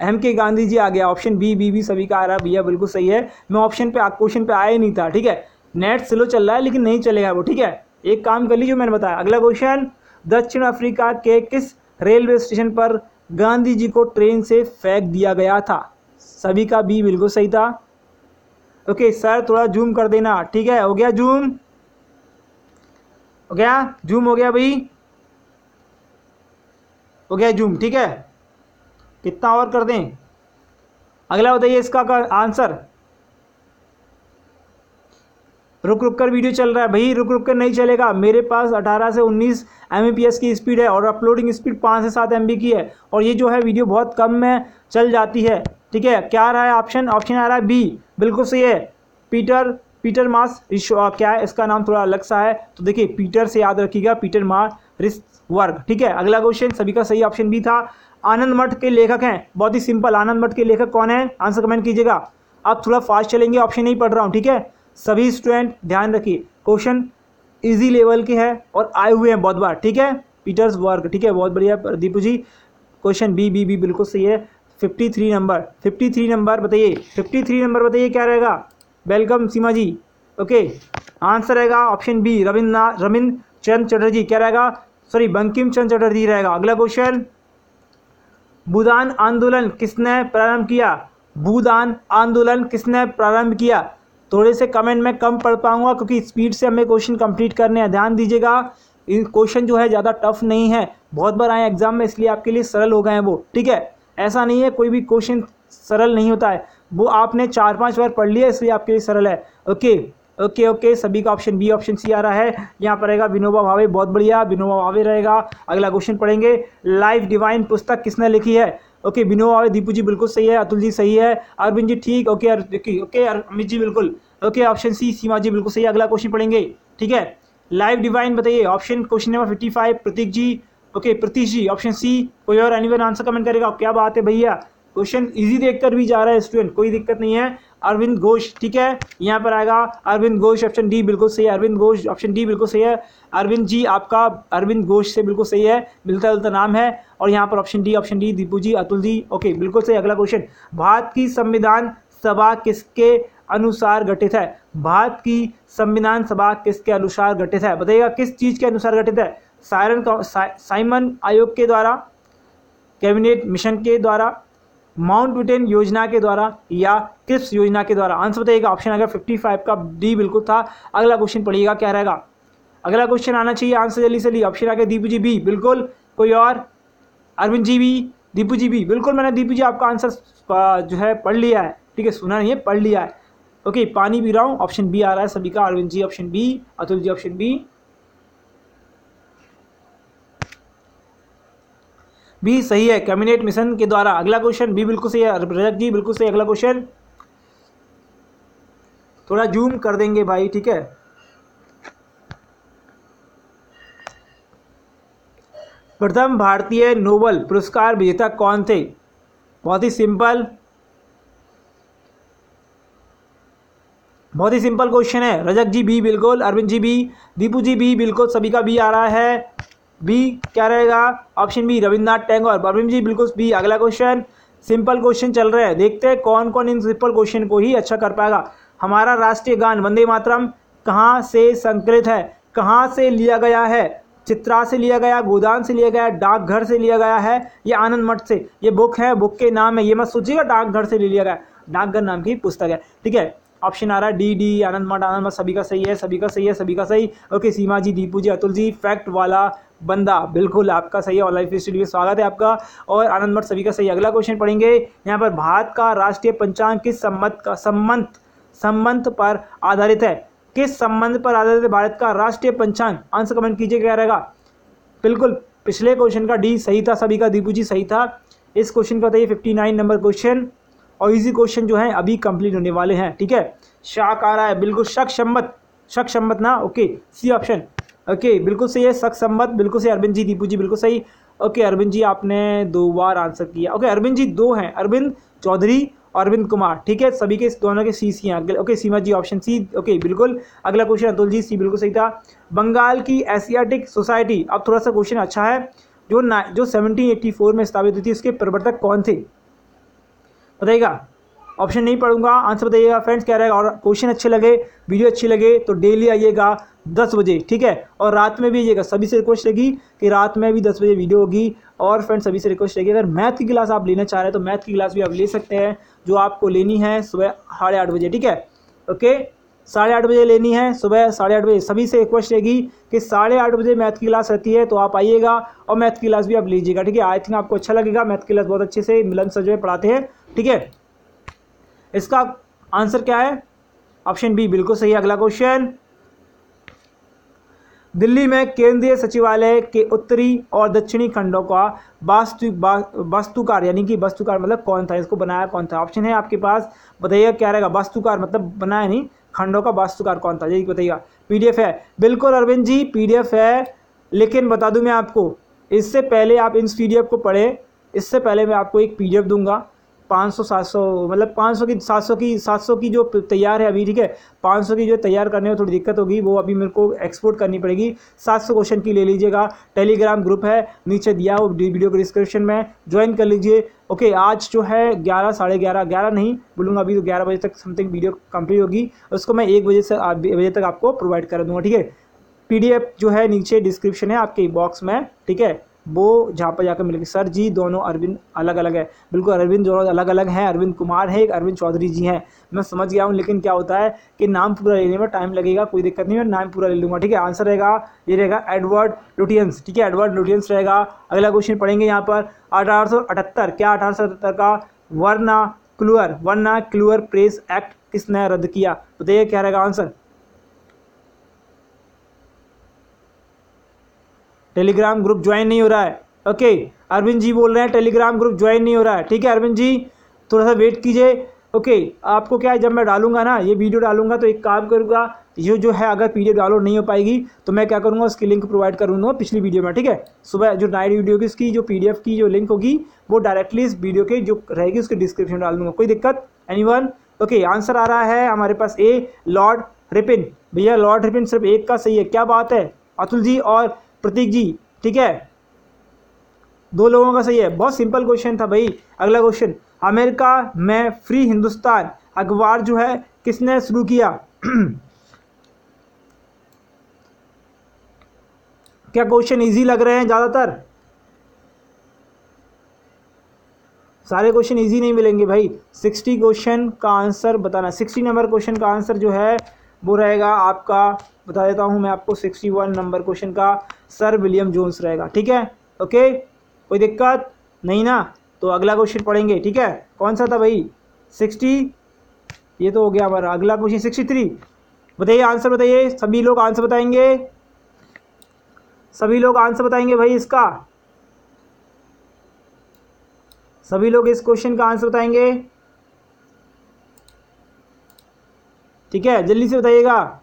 एम के गांधी जी आ गया ऑप्शन बी बी बी सभी का आ रहा है भैया बिल्कुल सही है। मैं ऑप्शन पे क्वेश्चन पे आया ही नहीं था, ठीक है? नेट स्लो चल रहा है, लेकिन नहीं चलेगा वो, ठीक है? एक काम कर लीजिए, मैंने बताया। अगला क्वेश्चन दक्षिण अफ्रीका के किस रेलवे स्टेशन पर गांधी जी को ट्रेन से फेंक दिया गया था? सभी का बी बिल्कुल सही था। ओके, सर, थोड़ा जूम कर देना, ठीक है? हो गया जूम हो गया? जूम हो गया भाई? हो गया जूम, ठीक है? कितना और कर दें? अगला बताइए इसका का आंसर। रुक रुक कर वीडियो चल रहा है। भाई, रुक रुक कर नहीं चलेगा। मेरे पास 18 से 19 एम की स्पीड है और अपलोडिंग स्पीड 5 से 7 एमबी की है। और ये जो है वीडियो बहुत कम में चल जाती है। ठीक है? क्या आ रहा है ऑप्शन ऑप्शन आ रहा है बी बिल्कुल सही है। पीटर पीटर मास क्या है? इसका नाम थोड़ा अलग सा है। तो देखिए पीटर से याद रखिएगा। पीटर मार रिस वर्ग। ठीक है, अगला क्वेश्चन सभी का सही ऑप्शन भी था। आनंद मठ के लेखक हैं। बहुत ही सिंपल आनंद मठ के लेखक कौन है? आंसर कमेंट कीजिएगा। अब थोड़ा फास्ट चलेंगे ऑप्शन नहीं पढ़ रहा हूँ, ठीक है? सभी स्टूडेंट ध्यान रखिए क्वेश्चन इजी लेवल के है और आए हुए हैं बहुत बार, ठीक है? पीटर्स वर्ग ठीक है? बहुत बढ़िया Deepu ji. Question B B B बिल्कुल सही है। Fifty three number fifty three number बताइए। फिफ्टी थ्री नंबर बताइए, क्या रहेगा? Welcome Seema ji. Okay answer रहेगा ऑप्शन बी रविंद्रनाथ रविंद्र चंद चटर्जी, क्या रहेगा? सॉरी बंकिम चंद चटर्जी रहेगा। अगला क्वेश्चन भूदान आंदोलन किसने प्रारंभ किया? भूदान आंदोलन किसने प्रारंभ किया? थोड़े से कमेंट में कम पढ़ पाऊँगा, क्योंकि स्पीड से हमें क्वेश्चन कंप्लीट करने हैं। ध्यान दीजिएगा क्वेश्चन जो है ज़्यादा टफ नहीं है। बहुत बार आए एग्ज़ाम में, इसलिए आपके लिए सरल हो गए हैं वो। ठीक है? ऐसा नहीं है, कोई भी क्वेश्चन सरल नहीं होता है। वो आपने चार पाँच बार पढ़ लिया, इसलिए आपके लिए सरल है। ओके ओके ओके, सभी का ऑप्शन बी ऑप्शन सी आ रहा है। यहाँ पर रहेगा विनोबा भावे, बहुत बढ़िया, विनोबा भावे रहेगा। अगला क्वेश्चन पढ़ेंगे। लाइफ डिवाइन पुस्तक किसने लिखी है? ओके, विनोबा भावे, दीपू जी बिल्कुल सही है, अतुल जी सही है, अरविंद जी ठीक, ओके ओके अमित जी बिल्कुल। ओके ऑप्शन सी सीमा जी बिल्कुल सही अगला क्वेश्चन पढ़ेंगे, ठीक है? लाइफ डिवाइन बताइए option question number fifty five Prateek ji, okay, Pratish ji option C कोई और एनीवन आंसर कमेंट करेगा? क्या बात है भैया? क्वेश्चन इजी देखकर भी जा रहा है स्टूडेंट कोई दिक्कत नहीं है। अरविंद घोष, ठीक है? यहाँ पर आएगा अरविंद घोष ऑप्शन डी बिल्कुल सही है। अरविंद घोष ऑप्शन डी बिल्कुल सही है। अरविंद जी, आपका अरविंद घोष से बिल्कुल सही है। मिलता जुलता नाम है। और यहाँ पर option D option D Deepu ji, Atul ji. Okay बिल्कुल सही। अगला क्वेश्चन भारत की संविधान सभा किसके अनुसार गठित है? भारत की संविधान सभा किसके अनुसार गठित है? बताइएगा, किस चीज़ के अनुसार गठित है? सायरन साइमन आयोग के द्वारा, कैबिनेट मिशन के द्वारा माउंट ब्रिटेन योजना के द्वारा या क्रिप्स योजना के द्वारा? आंसर बताइएगा। ऑप्शन अगर 55 का डी बिल्कुल था। अगला क्वेश्चन पढ़िएगा, क्या रहेगा? अगला क्वेश्चन आना चाहिए आंसर जल्दी से ली ऑप्शन आ गया दीपू जी बी, बिल्कुल। कोई और? अरविंद जी बी दीपू जी बी, बिल्कुल मैंने दीपू जी आपका आंसर जो है पढ़ लिया है। ठीक है, सुना नहीं है, पढ़ लिया है। ओके, पानी पी रहा हूँ। ऑप्शन बी आ रहा है, सभी का। Arvind ji, option B, Atul ji, option B. B सही है कैबिनेट मिशन के द्वारा। अगला क्वेश्चन बी बिल्कुल सही है, रजत जी बिल्कुल सही अगला क्वेश्चन थोड़ा जूम कर देंगे भाई, ठीक है? प्रथम भारतीय नोबल पुरस्कार विजेता कौन थे? बहुत ही सिंपल बहुत ही सिंपल क्वेश्चन है। रजक जी, बी बिल्कुल, अरविंद जी, बी, दीपू जी, बी बिल्कुल, सभी का बी आ रहा है। बी, क्या रहेगा? Option B, Rabindranath Tagore. Parveen ji, बिल्कुल बी, अगला क्वेश्चन सिंपल क्वेश्चन चल रहे हैं। देखते हैं कौन कौन इन सिंपल क्वेश्चन को ही अच्छा कर पाएगा। हमारा राष्ट्रीय गान, वंदे मातरम, कहाँ से संकलित है? कहाँ से लिया गया है? चित्रा से लिया गया, गोदान से लिया गया, डाकघर से लिया गया है, ये आनंद मठ से? ये बुक है बुक के नाम है, ये मत सोचिएगा, डाकघर से ले लिया गया। डाकघर नाम की पुस्तक है। ठीक है ऑप्शन आ रहा है डी डी आनंद मठ आनंद मठ, सभी का सही है, सभी का सही है, सभी का सही। ओके, सीमा जी, दीपू जी, अतुल जी फैक्ट वाला बंदा। बिल्कुल, आपका सही है। ऑनलाइन स्टूडियो में स्वागत है आपका। और आनंद मठ सभी का सही अगला क्वेश्चन पढ़ेंगे। यहाँ पर भारत का राष्ट्रीय पंचांग किस संबंध का, संबंध संबंध पर आधारित है? किस संबंध पर आधारित है भारत का राष्ट्रीय पंचांग? आंसर कमेंट कीजिए, क्या रहेगा? बिल्कुल, पिछले क्वेश्चन का डी सही था, सभी का, दीपू जी सही था। इस क्वेश्चन का बताइए फिफ्टी नाइन नंबर क्वेश्चन और इजी क्वेश्चन जो है, अभी कंप्लीट होने वाले हैं। ठीक है? शाक आ रहा है, बिल्कुल, शक शम्मत शक शम्मत ना? ओके सी ऑप्शन ओके बिल्कुल सही है शक सम्मत बिल्कुल सही, अरविंद जी, दीपू जी, बिल्कुल सही। ओके अरविंद जी, आपने दो बार आंसर किया। ओके अरविंद जी दो हैं, अरविंद चौधरी, अरविंद कुमार, ठीक है? सभी के, दोनों के सी सी हैं। Okay Seema ji option C okay बिल्कुल। अगला क्वेश्चन अतुल जी सी बिल्कुल सही था। बंगाल की एशियाटिक सोसाइटी अब थोड़ा सा क्वेश्चन अच्छा है। जो ना, जो 1784 में स्थापित हुई थी, उसके प्रवर्तक कौन थे? बताइएगा। ऑप्शन नहीं पढ़ूँगा, आंसर बताइएगा। फ्रेंड्स, क्या रहेगा? और क्वेश्चन अच्छे लगे, वीडियो अच्छी लगे तो डेली आइएगा दस बजे, ठीक है? और रात में भी आइएगा, सभी से रिक्वेस्ट रहेगी कि रात में भी दस बजे वीडियो होगी। और फ्रेंड्स सभी से रिक्वेस्ट रहेगी, अगर मैथ की क्लास आप लेना चाह रहे हैं तो मैथ की क्लास भी आप ले सकते हैं, जो आपको लेनी है सुबह साढ़े आठ बजे, ठीक है? ओके साढ़े आठ बजे लेनी है, सुबह साढ़े आठ बजे। सभी से रिक्वेस्ट रहेगी कि साढ़े आठ बजे मैथ की क्लास रहती है तो आप आइएगा और मैथ की क्लास भी आप लीजिएगा, ठीक है? आई थिंक आपको अच्छा लगेगा मैथ की क्लास बहुत अच्छे से मिलन सर जो है पढ़ाते हैं, ठीक है? इसका आंसर क्या है? ऑप्शन बी बिल्कुल सही अगला क्वेश्चन। दिल्ली में केंद्रीय सचिवालय के उत्तरी और दक्षिणी खंडों का वास्तु वास्तुकार, यानी कि वास्तुकार मतलब कौन था? इसको बनाया कौन था? ऑप्शन है आपके पास। बताइएगा क्या रहेगा? वास्तुकार मतलब बनाया नहीं, खंडों का वास्तुकार कौन था? यही बताइएगा। पीडीएफ है। बिल्कुल अरविंद जी, पीडीएफ है। लेकिन बता दूँ मैं आपको, इससे पहले आप इन पीडीएफ को पढ़े। इससे पहले मैं आपको एक पीडीएफ दूँगा। पाँच सौ, सात सौ मतलब पाँच सौ की, सात सौ की, सात सौ की जो तैयार है अभी, ठीक है? पाँच सौ की जो तैयार करने में थोड़ी दिक्कत होगी, वो अभी मेरे को एक्सपोर्ट करनी पड़ेगी। सात सौ क्वेश्चन की ले लीजिएगा। टेलीग्राम ग्रुप है, नीचे दिया हो वीडियो के डिस्क्रिप्शन में। ज्वाइन कर लीजिए। ओके आज जो है ग्यारह, साढ़े ग्यारह ग्यारह नहीं, बोलूँगा अभी तो ग्यारह बजे तक समथिंग वीडियो कंप्लीट होगी। उसको मैं एक बजे से बजे तक आपको प्रोवाइड कर दूँगा, ठीक है? पीडीएफ जो है नीचे डिस्क्रिप्शन है आपके बॉक्स में, ठीक है? वो जहाँ पर जाकर मिलेंगे। सर जी, दोनों अरविंद अलग अलग है। बिल्कुल, अरविंद दोनों अलग अलग हैं। अरविंद कुमार है, एक अरविंद चौधरी जी हैं। मैं समझ गया हूँ, लेकिन क्या होता है कि नाम पूरा लेने में टाइम लगेगा, कोई दिक्कत नहीं है नाम पूरा ले लूँगा। ठीक है आंसर रहेगा, ये रहेगा एडवर्ड लुटियंस ठीक है एडवर्ड लुटियंस रहेगा। अगला क्वेश्चन पढ़ेंगे यहाँ पर। अठारह सौ अठहत्तर, क्या अठारह सौ अठहत्तर का वर्ना क्लूअर वर्ना क्लूअर प्रेस एक्ट किसने रद्द किया? बताइए, क्या रहेगा आंसर टेलीग्राम ग्रुप ज्वाइन नहीं हो रहा है। ओके, अरविंद जी बोल रहे हैं टेलीग्राम ग्रुप ज्वाइन नहीं हो रहा है। ठीक है, अरविंद जी, थोड़ा सा वेट कीजिए। ओके, आपको क्या है, जब मैं डालूँगा ना, ये वीडियो डालूँगा तो एक काम करूँगा, ये जो है, अगर पीडीएफ डाउनलोड नहीं हो पाएगी तो मैं क्या करूँगा, उसकी लिंक प्रोवाइड करूँगा पिछली वीडियो में, ठीक है? सुबह जो नाइट वीडियो की, उसकी जो पीडीएफ की जो लिंक होगी, वो डायरेक्टली इस वीडियो के जो रहेगी, उसके डिस्क्रिप्शन डाल दूँगा। कोई दिक्कत? एनी ओके आंसर आ रहा है हमारे पास ए लॉर्ड रिपिन भैया लॉर्ड रिपिन सिर्फ़ एक का सही है। क्या बात है? अतुल जी और प्रतीक जी, ठीक है? दो लोगों का सही है। बहुत सिंपल क्वेश्चन था भाई। अगला क्वेश्चन अमेरिका में फ्री हिंदुस्तान, अखबार जो है, किसने शुरू किया? क्या क्वेश्चन इजी लग रहे हैं ज़्यादातर? सारे क्वेश्चन इजी नहीं मिलेंगे भाई। सिक्सटी क्वेश्चन का आंसर बताना। सिक्सटी नंबर क्वेश्चन का आंसर जो है, वो रहेगा आपका बता देता हूँ मैं आपको सिक्सटी वन नंबर क्वेश्चन का सर विलियम जोन्स रहेगा, ठीक है? ओके कोई दिक्कत नहीं ना? तो अगला क्वेश्चन पढ़ेंगे, ठीक है? कौन सा था भाई? सिक्सटी? ये तो हो गया हमारा अगला क्वेश्चन, सिक्सटी थ्री। बताइए, आंसर बताइए, सभी लोग आंसर बताएँगे? सभी लोग आंसर बताएँगे भाई इसका? सभी लोग इस क्वेश्चन का आंसर बताएँगे? ठीक है, जल्दी से बताइएगा।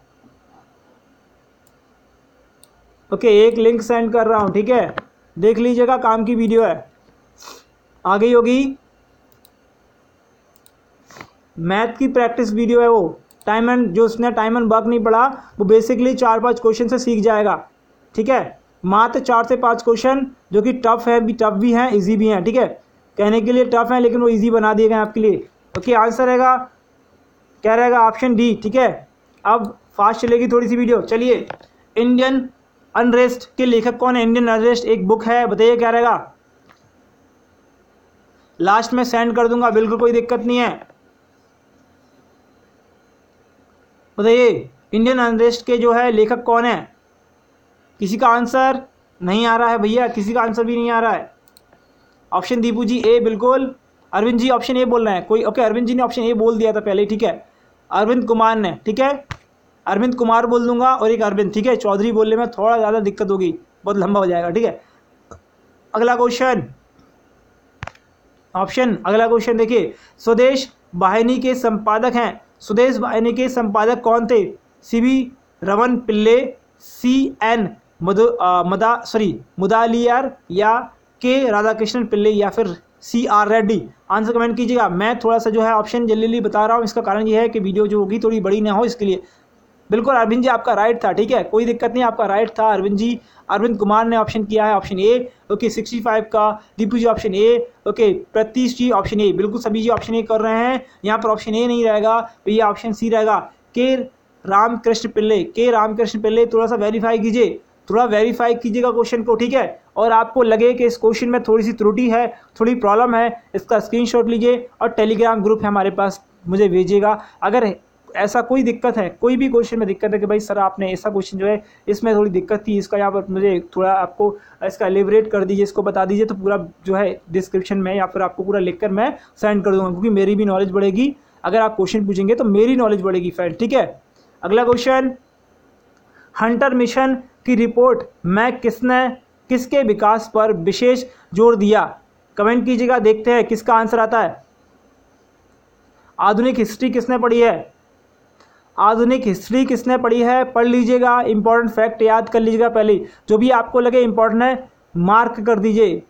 ओके एक लिंक सेंड कर रहा हूँ, ठीक है? देख लीजिएगा, काम की वीडियो है। आ गई होगी। मैथ की प्रैक्टिस वीडियो है वो। टाइम एंड जो उसने टाइम एंड वर्क नहीं पढ़ा, वो बेसिकली चार पाँच क्वेश्चन से सीख जाएगा। ठीक है? मात्र चार से पाँच क्वेश्चन जो कि टफ है भी टफ भी हैं इजी भी हैं, ठीक है? कहने के लिए टफ है, लेकिन वो इजी बना दिए गए आपके लिए। ओके आंसर रहेगा, क्या रहेगा? ऑप्शन डी ठीक है? अब फास्ट चलेगी थोड़ी सी वीडियो चलिए। इंडियन अनरेस्ट के लेखक कौन है? इंडियन अनरेस्ट एक बुक है, बताइए क्या रहेगा? लास्ट में सेंड कर दूँगा, बिल्कुल कोई दिक्कत नहीं है। बताइए इंडियन अनरेस्ट के जो है लेखक कौन है? किसी का आंसर नहीं आ रहा है भैया, किसी का आंसर भी नहीं आ रहा है। ऑप्शन दीपू जी, ए, बिल्कुल। अरविंद जी ऑप्शन ए बोल रहे हैं। कोई ओके अरविंद जी ने ऑप्शन ए बोल दिया था पहले, ठीक है। अरविंद कुमार ने, ठीक है। अरविंद कुमार बोल दूँगा और एक अरविंद, ठीक है? चौधरी बोलने में थोड़ा ज़्यादा दिक्कत होगी, बहुत लंबा हो जाएगा, ठीक है? अगला क्वेश्चन ऑप्शन अगला क्वेश्चन देखिए। स्वदेश वाहिनी के संपादक हैं। स्वदेश वाहिनी के संपादक कौन थे? C Raman Pillai C N Madhu मदा sorry Mudaliar या के राधाकृष्णन पिल्ले या फिर C R Reddy? Answer comment कीजिएगा। मैं थोड़ा सा जो है ऑप्शन जल्दी बता रहा हूँ। इसका कारण ये है कि वीडियो जो होगी थोड़ी बड़ी ना हो, इसके लिए बिल्कुल, अरविंद जी, आपका राइट था, ठीक है? कोई दिक्कत नहीं, आपका राइट था, अरविंद जी। अरविंद कुमार ने ऑप्शन किया है option A okay sixty five का। Deepu ji option A okay Pratish ji option A बिल्कुल, सभी जी ऑप्शन ए कर रहे हैं। यहाँ पर ऑप्शन ए नहीं रहेगा तो ये ऑप्शन सी रहेगा। के रामकृष्ण पिल्ले, के रामकृष्ण पिल्ले, थोड़ा सा वेरीफाई कीजिए। थोड़ा वेरीफाई कीजिएगा क्वेश्चन को, ठीक है? और आपको लगे कि इस क्वेश्चन में थोड़ी सी त्रुटि है, थोड़ी प्रॉब्लम है, इसका स्क्रीनशॉट लीजिए और टेलीग्राम ग्रुप है हमारे पास, मुझे भेजिएगा। अगर ऐसा कोई दिक्कत है, कोई भी क्वेश्चन में दिक्कत है कि भाई, सर, आपने ऐसा क्वेश्चन जो है, इसमें थोड़ी दिक्कत थी, इसका यहाँ पर मुझे थोड़ा आपको, इसका एलिब्रेट कर दीजिए, इसको बता दीजिए। तो पूरा जो है डिस्क्रिप्शन में या फिर आपको पूरा लिख कर मैं सेंड कर दूँगा, क्योंकि मेरी भी नॉलेज बढ़ेगी। अगर आप क्वेश्चन पूछेंगे तो मेरी नॉलेज बढ़ेगी फ्रेंड ठीक है? अगला क्वेश्चन हंटर मिशन की रिपोर्ट में किसने, किसके विकास पर विशेष ज़ोर दिया? कमेंट कीजिएगा, देखते हैं किसका आंसर आता है। आधुनिक हिस्ट्री किसने पढ़ी है? आधुनिक हिस्ट्री किसने पढ़ी है? पढ़ लीजिएगा इंपॉर्टेंट फैक्ट याद कर लीजिएगा पहले। जो भी आपको लगे इंपॉर्टेंट है मार्क कर दीजिए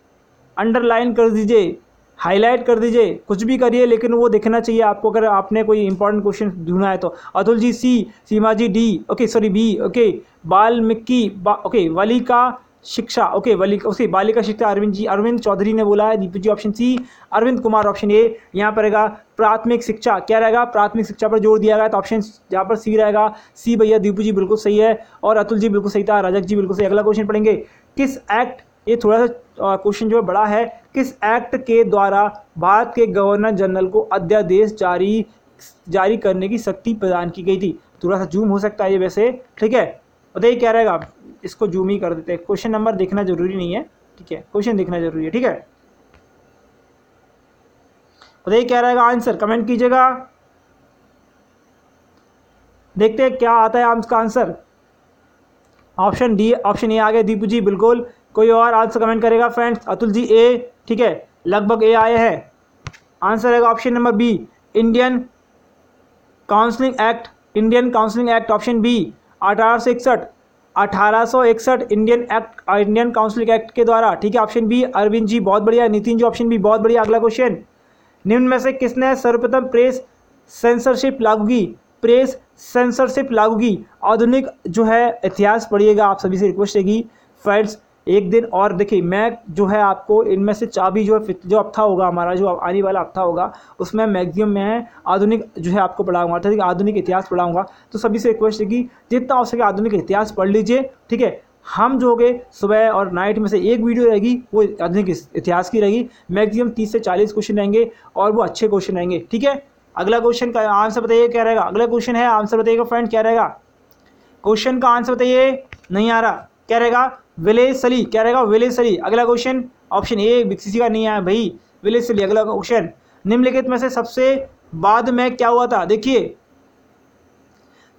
अंडरलाइन कर दीजिए हाईलाइट कर दीजिए। कुछ भी करिए लेकिन वो देखना चाहिए आपको। अगर आपने कोई इंपॉर्टेंट क्वेश्चन ढूंढना है तो। Atul ji C Seema ji D okay sorry B okay Balmiki बा, ओके वली का शिक्षा ओके वली ओके बालिका शिक्षा, अरविंद जी, अरविंद चौधरी ने बोला है, Deepu ji option C Arvind Kumar option A यहाँ पर रहेगा प्राथमिक शिक्षा। क्या रहेगा? प्राथमिक शिक्षा पर ज़ोर दिया गया तो ऑप्शन यहाँ पर सी रहेगा। सी भैया, दीपू जी बिल्कुल सही है और अतुल जी बिल्कुल सही था, राजक जी बिल्कुल सही। अगला क्वेश्चन पढ़ेंगे। किस एक्ट ये थोड़ा सा क्वेश्चन जो है बड़ा है, किस एक्ट के द्वारा भारत के गवर्नर जनरल को अध्यादेश जारी जारी करने की शक्ति प्रदान की गई थी? थोड़ा सा जूम हो सकता है ये वैसे, ठीक है? बताइए क्या रहेगा? इसको जूम ही कर देते हैं। क्वेश्चन नंबर देखना ज़रूरी नहीं है, ठीक है? क्वेश्चन देखना ज़रूरी है, ठीक है? बताइए क्या रहेगा? आंसर कमेंट कीजिएगा। देखते हैं क्या आता है इसका answer option D option A आ गया दीपू जी, बिल्कुल। कोई और आंसर कमेंट करेगा फ्रेंड्स अतुल जी ए ठीक है? लगभग ए आए हैं। आंसर रहेगा option number B Indian counselling act Indian counselling act option B अठारह सौ इकसठ। अठारह सौ इकसठ Indian act Indian council act के द्वारा, ठीक है ऑप्शन बी अरविंद जी, बहुत बढ़िया नितिन जी ऑप्शन बी बहुत बढ़िया, अगला क्वेश्चन निम्न में से किसने सर्वप्रथम प्रेस सेंसरशिप लागू की? प्रेस सेंसरशिप लागू की। आधुनिक जो है इतिहास पढ़िएगा, आप सभी से रिक्वेस्ट है कि फ्रेंड्स एक दिन और देखिए, मैं जो है आपको इनमें से चाबी जो है जो हफ़्ता होगा हमारा, जो आने वाला हफ़्ता होगा, उसमें मैक्सिमम में आधुनिक जो है आपको पढ़ाऊँगा, अर्थात आधुनिक इतिहास पढ़ाऊँगा। तो सभी से रिक्वेस्ट है कि जितना हो सके आधुनिक इतिहास पढ़ लीजिए, ठीक है? हम जो होगे सुबह और नाइट में से एक वीडियो रहेगी, वो आधुनिक इतिहास की रहेगी। मैक्सिमम तीस से चालीस क्वेश्चन रहेंगे और वो अच्छे क्वेश्चन रहेंगे, ठीक है? अगला क्वेश्चन का आंसर बताइए, क्या रहेगा? अगला क्वेश्चन है आंसर बताइएगा फ्रेंड क्या रहेगा? क्वेश्चन का आंसर बताइए, नहीं आ रहा। क्या रहेगा? विलेज सली क्या रहेगा? विलेज सली अगला क्वेश्चन ऑप्शन ए किसी का नहीं आया भाई। विलेज सली अगला क्वेश्चन निम्नलिखित में से सबसे बाद में क्या हुआ था? देखिए।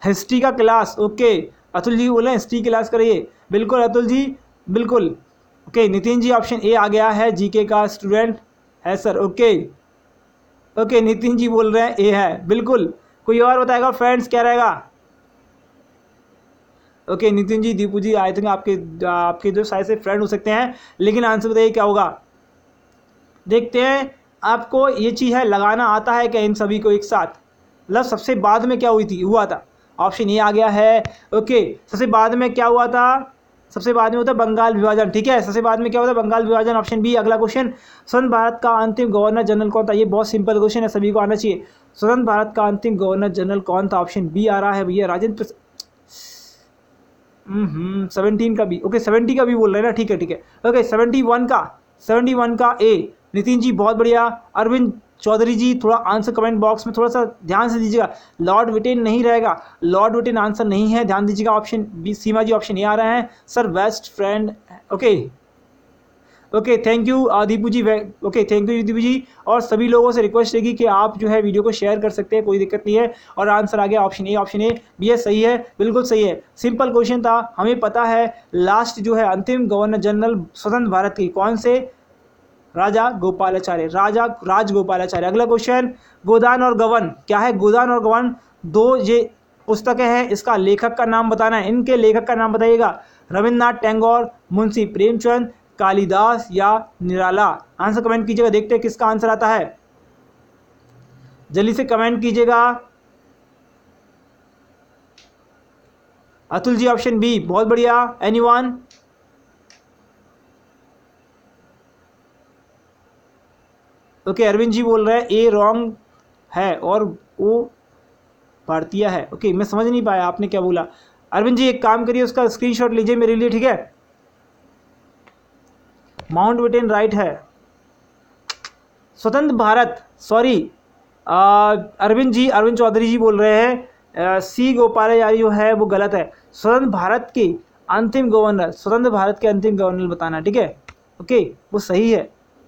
हिस्ट्री का क्लास ओके अतुल जी बोले हिस्ट्री क्लास करिए। बिल्कुल, अतुल जी, बिल्कुल। Okay Nitin ji option A आ गया है। जीके का स्टूडेंट है sir okay okay Nitin ji बोल रहे हैं ए है। बिल्कुल। कोई और बताएगा फ्रेंड्स क्या रहेगा? Okay Nitin ji Deepu ji I think आपके आपके जो शायद से फ्रेंड हो सकते हैं, लेकिन आंसर बताइए क्या होगा? देखते हैं, आपको ये चीज़ है, लगाना आता है क्या इन सभी को एक साथ? मतलब सबसे बाद में क्या हुई थी? हुआ था। ऑप्शन ये आ गया है। ओके सबसे बाद में क्या हुआ था? सबसे बाद में होता है बंगाल विभाजन, ठीक है? सबसे बाद में क्या होता है? बंगाल विभाजन ऑप्शन बी अगला क्वेश्चन स्वतंत्र भारत का अंतिम गवर्नर जनरल कौन था? ये बहुत सिंपल क्वेश्चन है, सभी को आना चाहिए। स्वतंत्र भारत का अंतिम गवर्नर जनरल कौन था? ऑप्शन बी आ रहा है भैया। राजेंद्र सेवनटीन का भी। ओके सेवेंटी का भी बोल रहे हैं ना? ठीक है ठीक है। ओके सेवेंटी वन का। सेवेंटी वन का ए नितिन जी, बहुत बढ़िया। अरविंद चौधरी जी, थोड़ा आंसर कमेंट बॉक्स में थोड़ा सा ध्यान से दीजिएगा। लॉर्ड विटेन नहीं रहेगा। लॉर्ड विटेन आंसर नहीं है। ध्यान दीजिएगा option B Seema ji option ये आ रहे हैं। Sir best friend okay okay thank you Deepu ji okay thank you Deepu ji और सभी लोगों से रिक्वेस्ट रहेगी कि आप जो है वीडियो को शेयर कर सकते हैं, कोई दिक्कत नहीं है। और आंसर आ गया option A option A B सही है, बिल्कुल सही है। सिंपल क्वेश्चन था, हमें पता है लास्ट जो है अंतिम गवर्नर जनरल स्वतंत्र भारत की कौन से? राजा गोपालाचार्य, राजा राज गोपालाचार्य। अगला क्वेश्चन गोदान और गवन। क्या है गोदान और गवन? दो ये पुस्तकें हैं, इसका लेखक का नाम बताना है। इनके लेखक का नाम बताइएगा। रविन्द्रनाथ टैगोर, मुंशी प्रेमचंद कालिदास या निराला? आंसर कमेंट कीजिएगा देखते हैं किसका आंसर आता है। जल्दी से कमेंट कीजिएगा। अतुल जी ऑप्शन बी बहुत बढ़िया। एनीवन ओके अरविंद जी बोल रहे हैं ए रॉन्ग है और वो भारतीय है। ओके okay, मैं समझ नहीं पाया आपने क्या बोला? अरविंद जी एक काम करिए उसका स्क्रीनशॉट लीजिए मेरे लिए ठीक है? माउंट ब्रिटेन राइट है। स्वतंत्र भारत, सॉरी अरविंद जी, अरविंद चौधरी जी बोल रहे हैं सी गोपालाचारी जो है वो गलत है। स्वतंत्र भारत के अंतिम गवर्नर, स्वतंत्र भारत के अंतिम गवर्नर बताना, ठीक है? ओके, वो सही है।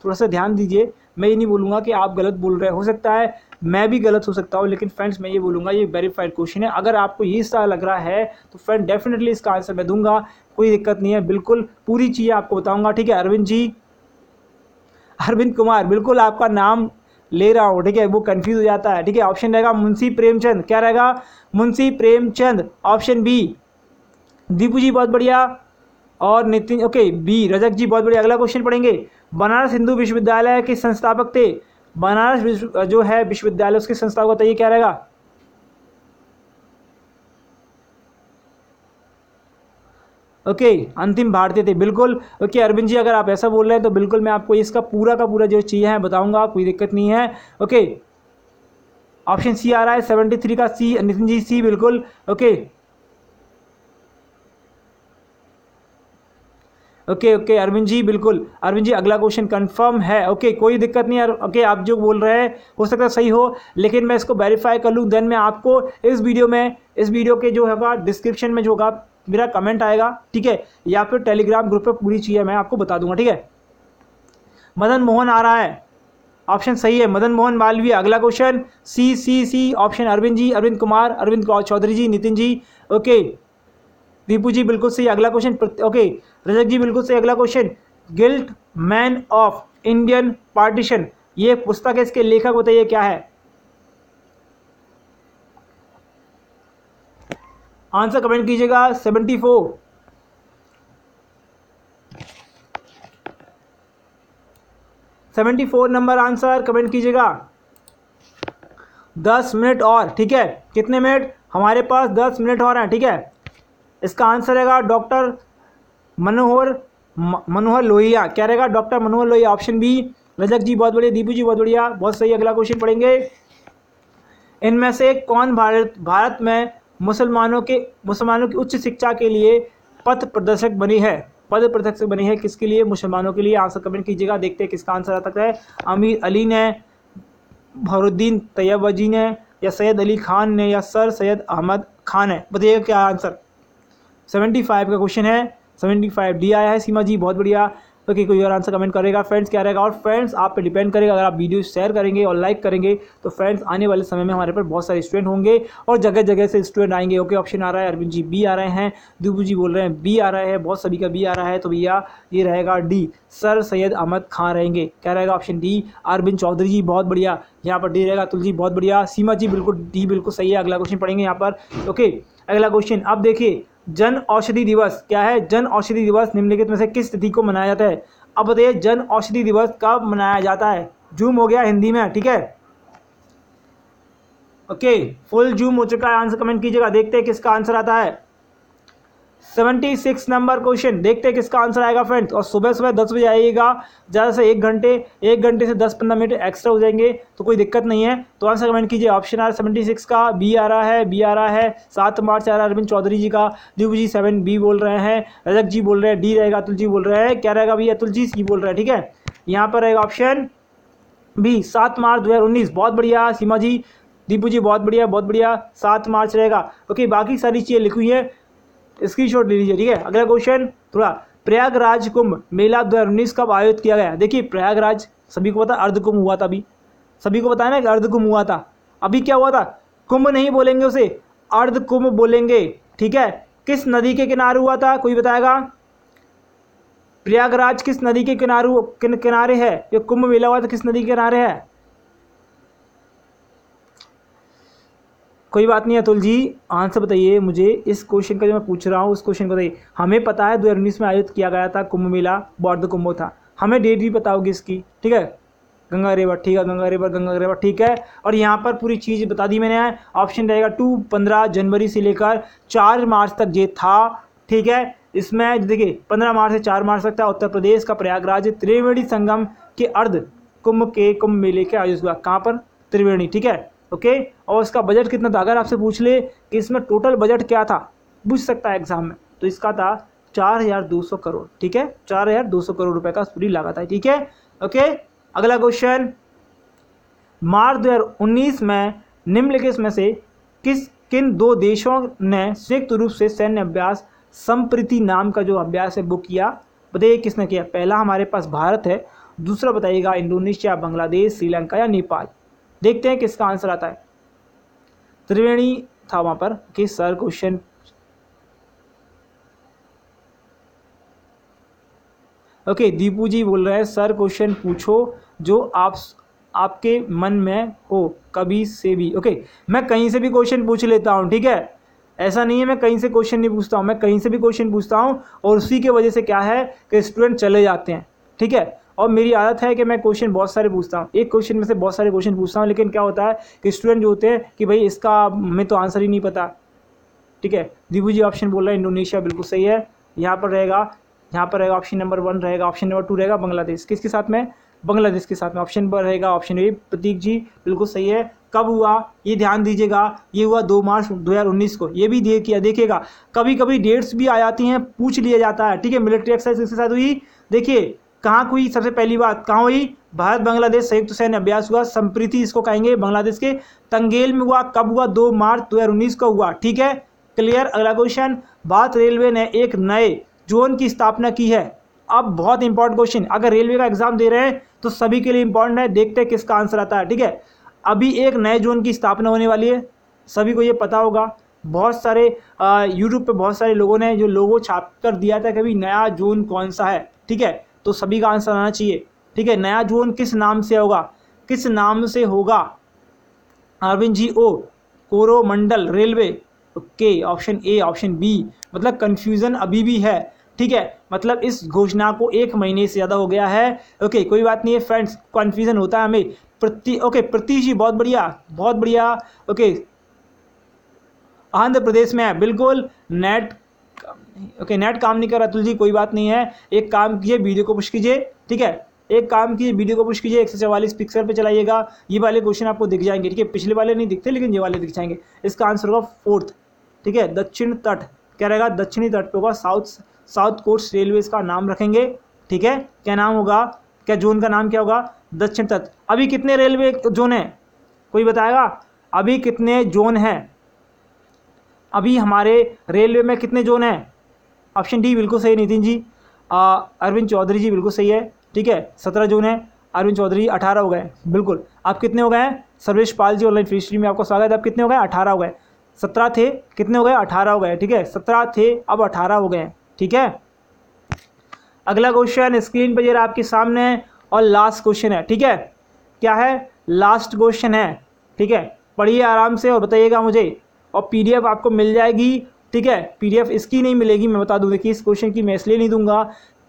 थोड़ा सा ध्यान दीजिए, मैं ये नहीं बोलूँगा कि आप गलत बोल रहे, हो सकता है मैं भी गलत हो सकता हूँ, लेकिन फ्रेंड्स मैं ये बोलूँगा, ये वेरीफाइड क्वेश्चन है। अगर आपको ये सवाल लग रहा है तो फ्रेंड डेफिनेटली इसका आंसर मैं दूँगा। कोई दिक्कत नहीं है, बिल्कुल पूरी चीज़ आपको बताऊँगा, ठीक है? अरविंद जी, अरविंद कुमार, बिल्कुल आपका नाम ले रहा हूँ, ठीक है? वो कंफ्यूज हो जाता है, ठीक है? ऑप्शन रहेगा मुंशी प्रेमचंद। क्या रहेगा? मुंशी प्रेमचंद ऑप्शन बी दीपू जी, बहुत बढ़िया। और नितिन ओके बी रजक जी, बहुत बढ़िया। अगला क्वेश्चन पढ़ेंगे। बनारस हिंदू विश्वविद्यालय के संस्थापक थे। बनारस जो है विश्वविद्यालय, उसके संस्थापक बताइए, क्या रहेगा? ओके okay, अंतिम भारतीय थे। बिल्कुल ओके okay, अरविंद जी अगर आप ऐसा बोल रहे हैं तो बिल्कुल मैं आपको इसका पूरा का पूरा जो चीज़ है बताऊँगा कोई दिक्कत नहीं है। ओके ऑप्शन सी आ रहा है सेवेंटी थ्री का सी नितिन जी सी बिल्कुल okay. Okay okay Arvind ji बिल्कुल। अरविंद जी अगला क्वेश्चन कंफर्म है। ओके okay, कोई दिक्कत नहीं ओके आप जो बोल रहे हैं हो सकता है सही हो लेकिन मैं इसको वेरीफाई कर लूँ देन मैं आपको इस वीडियो में इस वीडियो के जो होगा डिस्क्रिप्शन में जो होगा मेरा कमेंट आएगा, ठीक है? या फिर टेलीग्राम ग्रुप पर पूरी चीज़ें मैं आपको बता दूँगा, ठीक है? मदन मोहन आ रहा है। ऑप्शन सही है। मदन मोहन मालवीय, अगला question C C C option Arvind ji, Arvind Kumar, Arvind Chaudhary ji, Nitin ji. Okay Deepu ji, बिल्कुल सही। अगला क्वेश्चन ओके रजक जी, बिल्कुल सही। अगला question guilt man of Indian partition ये पुस्तक है, इसके लेखक बताइए क्या है? आंसर कमेंट कीजिएगा seventy four seventy four number answer comment कीजिएगा। दस मिनट और, ठीक है? कितने मिनट? हमारे पास दस मिनट और हैं, ठीक है? इसका आंसर रहेगा डॉक्टर मनोहर मनोहर लोहिया। क्या रहेगा? Doctor Manohar Lohia, option B, Rajak ji, बहुत बढ़िया। दीपू जी, बहुत बढ़िया। बहुत सही, अगला क्वेश्चन पढ़ेंगे। इनमें से कौन भारत भारत में मुसलमानों के, मुसलमानों की उच्च शिक्षा के लिए पथ प्रदर्शक बनी है। पद प्रदर्शक बनी है किसके लिए? मुसलमानों के लिए। आंसर कमेंट कीजिएगा, देखते हैं किसका आंसर आता है। अमीर अली ने भरुद्दीन तैयबजी ने, या सैयद अली खान ने, या सर सैयद अहमद खान है बताइएगा क्या आंसर। सेवेंटी फाइव का क्वेश्चन है। सेवेंटी फाइव डी आया है, सीमा जी, बहुत बढ़िया। ओके कोई और आंसर कमेंट करेगा। फ्रेंड्स क्या रहेगा? और फ्रेंड्स आप पे डिपेंड करेगा। अगर आप वीडियो शेयर करेंगे और लाइक करेंगे तो फ्रेंड्स आने वाले समय में हमारे पर बहुत सारे स्टूडेंट होंगे और जगह जगह से स्टूडेंट आएँगे। ओके ऑप्शन आ रहा है, अरविंद जी बी आ रहे हैं, दूबू जी बोल रहे हैं बी आ रहा है, बहुत सभी का बी आ रहा है तो भैया ये रहेगा डी सर सैयद अहमद खान रहेंगे। क्या रहेगा ऑप्शन डी अरविंद चौधरी जी, बहुत बढ़िया। यहाँ पर डी रहेगा तुलजी बहुत बढ़िया। सीमा जी, बिल्कुल डी बिल्कुल सही है। अगला क्वेश्चन पढ़ेंगे यहाँ पर। ओके अगला क्वेश्चन अब देखिए जन औषधि दिवस। क्या है? जन औषधि दिवस निम्नलिखित में से किस तिथि को मनाया जाता है? अब बताइए, जन औषधि दिवस कब मनाया जाता है? जूम हो गया हिंदी में, ठीक है? ओके, फुल जूम हो चुका है, आंसर कमेंट कीजिएगा, देखते हैं किसका आंसर आता है। सेवेंटी सिक्स नंबर क्वेश्चन, देखते हैं किसका आंसर आएगा फ्रेंड्स। और सुबह सुबह दस बजे आइएगा, ज़्यादा से एक घंटे एक घंटे से दस पंद्रह मिनट एक्स्ट्रा हो जाएँगे तो कोई दिक्कत नहीं है। तो आंसर कमेंट कीजिए, ऑप्शन आ रहा है सेवेंटी सिक्स का, बी आ रहा है, बी आ रहा है, सात मार्च आ रहा है, अरविंद चौधरी जी का दीपू जी सेवन, बी बोल रहे हैं, रजक जी बोल रहे हैं, डी रहेगा, अतुल जी बोल रहे हैं, क्या रहेगा भैया, अतुल जी, सी बोल रहे हैं, ठीक है? यहाँ पर रहेगा ऑप्शन बी, सात मार्च दो हज़ार उन्नीस, बहुत बढ़िया, सीमा जी, दीपू जी, बहुत बढ़िया बहुत बढ़िया, सात मार्च रहेगा। ओके, बाकी सारी चीज़ें लिखी हुई है स्क्रीन शॉट ले लीजिए ठीक है? अगला क्वेश्चन थोड़ा प्रयागराज कुंभ मेला दो कब आयोजित किया गया? देखिए प्रयागराज सभी को पता अर्ध कुंभ हुआ था अभी। सभी को बताया ना कि अर्ध कुंभ हुआ था। अभी क्या हुआ था? कुंभ नहीं बोलेंगे उसे अर्ध कुंभ बोलेंगे ठीक है? किस नदी के किनारे हुआ था? कोई बताएगा? प्रयागराज किस नदी के किनारे किन, किनारे है? ये कुंभ मेला हुआ था किस नदी के किनारे है? कोई बात नहीं, अतुल जी, आंसर बताइए मुझे। इस क्वेश्चन का जो मैं पूछ रहा हूँ, उस क्वेश्चन को बताइए। हमें पता है दो हज़ार उन्नीस में आयोजित किया गया था कुंभ मेला, बौद्ध कुंभ था। हमें डेट भी पता इसकी, ठीक है? गंगा रेवर ठीक है, गंगा रेवर गंगा रेवर ठीक है? और यहाँ पर पूरी चीज़ बता दी मैंने ऑप्शन रहेगा टू पंद्रह जनवरी से लेकर चार मार्च तक ये था, ठीक है? इसमें देखिए, पंद्रह मार्च से चार मार्च तक था, उत्तर प्रदेश का प्रयागराज त्रिवेणी संगम के अर्ध कुंभ के कुंभ मेले के आयोजित हुआ। कहाँ पर? त्रिवेणी, ठीक है? ओके? और इसका बजट कितना था? अगर आपसे पूछ ले कि इसमें टोटल बजट क्या था, पूछ सकता है एग्ज़ाम में। तो इसका था चार हज़ार दो सौ करोड़, ठीक है? चार हज़ार दो सौ करोड़ रुपए का पूरी लागत है ठीक है? ओके? अगला क्वेश्चन मार्च दो हज़ार उन्नीस में निम्नलिखित में से किस, किन दो देशों ने संयुक्त रूप से सैन्य अभ्यास संप्रीति नाम का जो अभ्यास है वो किया? बताइए किसने किया? पहला हमारे पास भारत है, दूसरा बताइएगा इंडोनेशिया, बांग्लादेश, श्रीलंका या नेपाल। देखते हैं किसका आंसर आता है। त्रिवेणी था वहाँ पर कि sir question. Okay, Deepu ji बोल रहे हैं, सर, क्वेश्चन पूछो जो आप आपके मन में हो, कभी से भी। ओके, मैं कहीं से भी क्वेश्चन पूछ लेता हूँ, ठीक है? ऐसा नहीं है, मैं कहीं से क्वेश्चन नहीं पूछता हूँ, मैं कहीं से भी क्वेश्चन पूछता हूँ और उसी के वजह से क्या है कि स्टूडेंट चले जाते हैं, ठीक है? और मेरी आदत है कि मैं क्वेश्चन बहुत सारे पूछता हूँ। एक क्वेश्चन में से बहुत सारे क्वेश्चन पूछता हूँ, लेकिन क्या होता है कि स्टूडेंट जो होते हैं कि भाई इसका हमें तो आंसर ही नहीं पता। ठीक है? दिबू जी ऑप्शन बोल रहे हैं इंडोनेशिया बिल्कुल सही है। यहाँ पर रहेगा, यहाँ पर रहेगा ऑप्शन नंबर वन रहेगा ऑप्शन नंबर टू रहेगा बांग्लादेश किसके साथ में? बांग्लादेश के साथ में। ऑप्शन पर रहेगा ऑप्शन ए प्रतीक जी, बिल्कुल सही है। कब हुआ? ये ध्यान दीजिएगा, ये हुआ दो मार्च 2019 को। ये भी देखिए देखिएगा। कभी कभी डेट्स भी आ जाती हैं, पूछ लिया जाता है। ठीक है? मिलिट्री एक्सरसाइज किसके साथ हुई? देखिए कहाँ हुई सबसे पहली बात? कहाँ हुई? भारत, बांग्लादेश संयुक्त सैन्य अभ्यास हुआ, संप्रीति इसको कहेंगे बांग्लादेश के। तंगेल में हुआ, कब हुआ? दो मार्च दो को हुआ। ठीक है? क्लियर? अगला क्वेश्चन भारत रेलवे ने एक नए जोन की स्थापना की है। अब बहुत इंपॉर्टेंट क्वेश्चन अगर रेलवे का एग्ज़ाम दे रहे हैं तो सभी के लिए इंपॉर्टेंट है। देखते हैं किसका आंसर आता है। ठीक है? अभी एक नए जोन की स्थापना होने वाली है। सभी को ये पता होगा। बहुत सारे यूट्यूब पे बहुत सारे लोगों ने जो लोगो छाप कर दिया था कि अभी नया जोन कौन सा है। ठीक है? तो सभी का आंसर आना चाहिए। ठीक है, नया जोन किस नाम से होगा? किस नाम से होगा? अरविंद जी, ओ, Coromandel, railway, okay, option A, option B. मतलब कंफ्यूजन अभी भी है। ठीक है मतलब इस घोषणा को एक महीने से ज़्यादा हो गया है। ओके, कोई बात नहीं है फ्रेंड्स कन्फ्यूज़न होता है हमें। प्रति, ओके प्रति जी, बहुत बढ़िया बहुत बढ़िया। ओके, आंध्र प्रदेश में है, बिल्कुल नेट ओके नेट काम नहीं कर रहा अतुल जी कोई बात नहीं है। एक काम कीजिए वीडियो को पुश कीजिए, ठीक है? एक काम कीजिए वीडियो को पुश कीजिए, एक सौ चवालीस पिक्सल पर चलाइएगा। ये वाले क्वेश्चन आपको दिख जाएँगे, ठीक है? पिछले वाले नहीं दिखते, लेकिन ये वाले दिख जाएँगे। इसका आंसर होगा फोर्थ ठीक है? दक्षिण तट, क्या रहेगा? दक्षिणी तट पर होगा साउथ साउथ कोस्ट रेलवे का नाम रखेंगे, ठीक है? क्या नाम होगा? क्या जोन का नाम क्या होगा? दक्षिण तट। अभी कितने रेलवे जोन है? कोई बताएगा? अभी कितने जोन हैं? अभी हमारे रेलवे में कितने जोन हैं? ऑप्शन डी बिल्कुल सही नितिन जी। अरविंद चौधरी जी बिल्कुल सही है, ठीक है? सत्रह जून है, अरविंद चौधरी अठारह हो गए, बिल्कुल। आप कितने हो गए हैं? सर्वेश पाल जी ऑनलाइन फ्री में आपको स्वागत है। आप कितने हो गए? अठारह हो गए। सत्रह थे, कितने हो गए? अठारह हो गए, ठीक है? सत्रह थे, अब अठारह हो गए, ठीक है? अगला क्वेश्चन स्क्रीन पर आपके सामने है और लास्ट क्वेश्चन है, ठीक है? क्या है? लास्ट क्वेश्चन है, ठीक है? पढ़िए आराम से और बताइएगा मुझे। और पीडीएफ आपको मिल जाएगी ठीक है? पीडीएफ इसकी नहीं मिलेगी, मैं बता दूँ, देखिए, इस क्वेश्चन की मैं इसलिए नहीं दूँगा,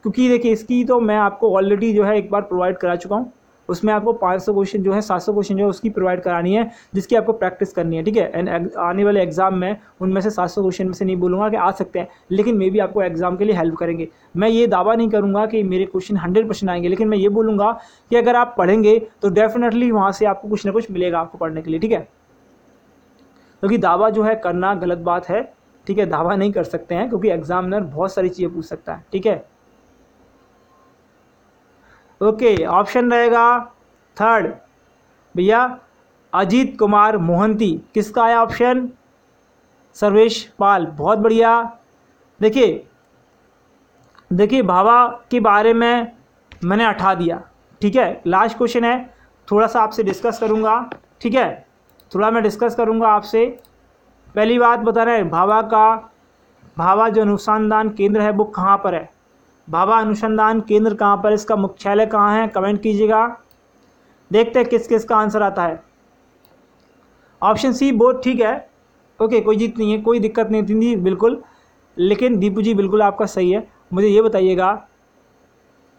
क्योंकि देखिए, इसकी तो मैं आपको ऑलरेडी जो है एक बार प्रोवाइड करा चुका हूँ। उसमें आपको 500 क्वेश्चन जो है 700 क्वेश्चन जो है, उसकी प्रोवाइड करानी है, जिसकी आपको प्रैक्टिस करनी है, ठीक है? एंड आने वाले एग्ज़ाम में उनमें से 700 क्वेश्चन में से नहीं बोलूँगा कि आ सकते हैं, लेकिन मे भी आपको एग्ज़ाम के लिए हेल्प करेंगे। मैं ये दावा नहीं करूँगा कि मेरे क्वेश्चन हंड्रेड परसेंट आएँगे, लेकिन मैं ये बोलूँगा कि अगर आप पढ़ेंगे तो डेफिनेटली वहाँ से आपको कुछ ना कुछ मिलेगा आपको पढ़ने के लिए, ठीक है? क्योंकि दावा जो है, करना गलत बात है ठीक है, दावा नहीं कर सकते हैं क्योंकि एग्जामिनर बहुत सारी चीज़ें पूछ सकता है, ठीक है? ओके ऑप्शन रहेगा थर्ड भैया, अजीत कुमार मोहंती, किसका आया ऑप्शन सर्वेश पाल, बहुत बढ़िया। देखिए देखिए, भावा के बारे में मैंने हटा दिया, ठीक है? लास्ट क्वेश्चन है, थोड़ा सा आपसे डिस्कस करूँगा, ठीक है? थोड़ा मैं डिस्कस करूँगा आपसे। पहली बात बता रहे हैं, भाभा का, भाभा जो अनुसंधान केंद्र है, वो कहाँ पर है? भाभा अनुसंधान केंद्र कहाँ पर इसका मुख्यालय कहाँ है? कमेंट कीजिएगा। देखते हैं किस किस का आंसर आता है। ऑप्शन सी, बहुत ठीक है। ओके, कोई जीत नहीं है, कोई दिक्कत नहीं थी बिल्कुल। लेकिन दीपू जी, बिल्कुल आपका सही है। मुझे ये बताइएगा,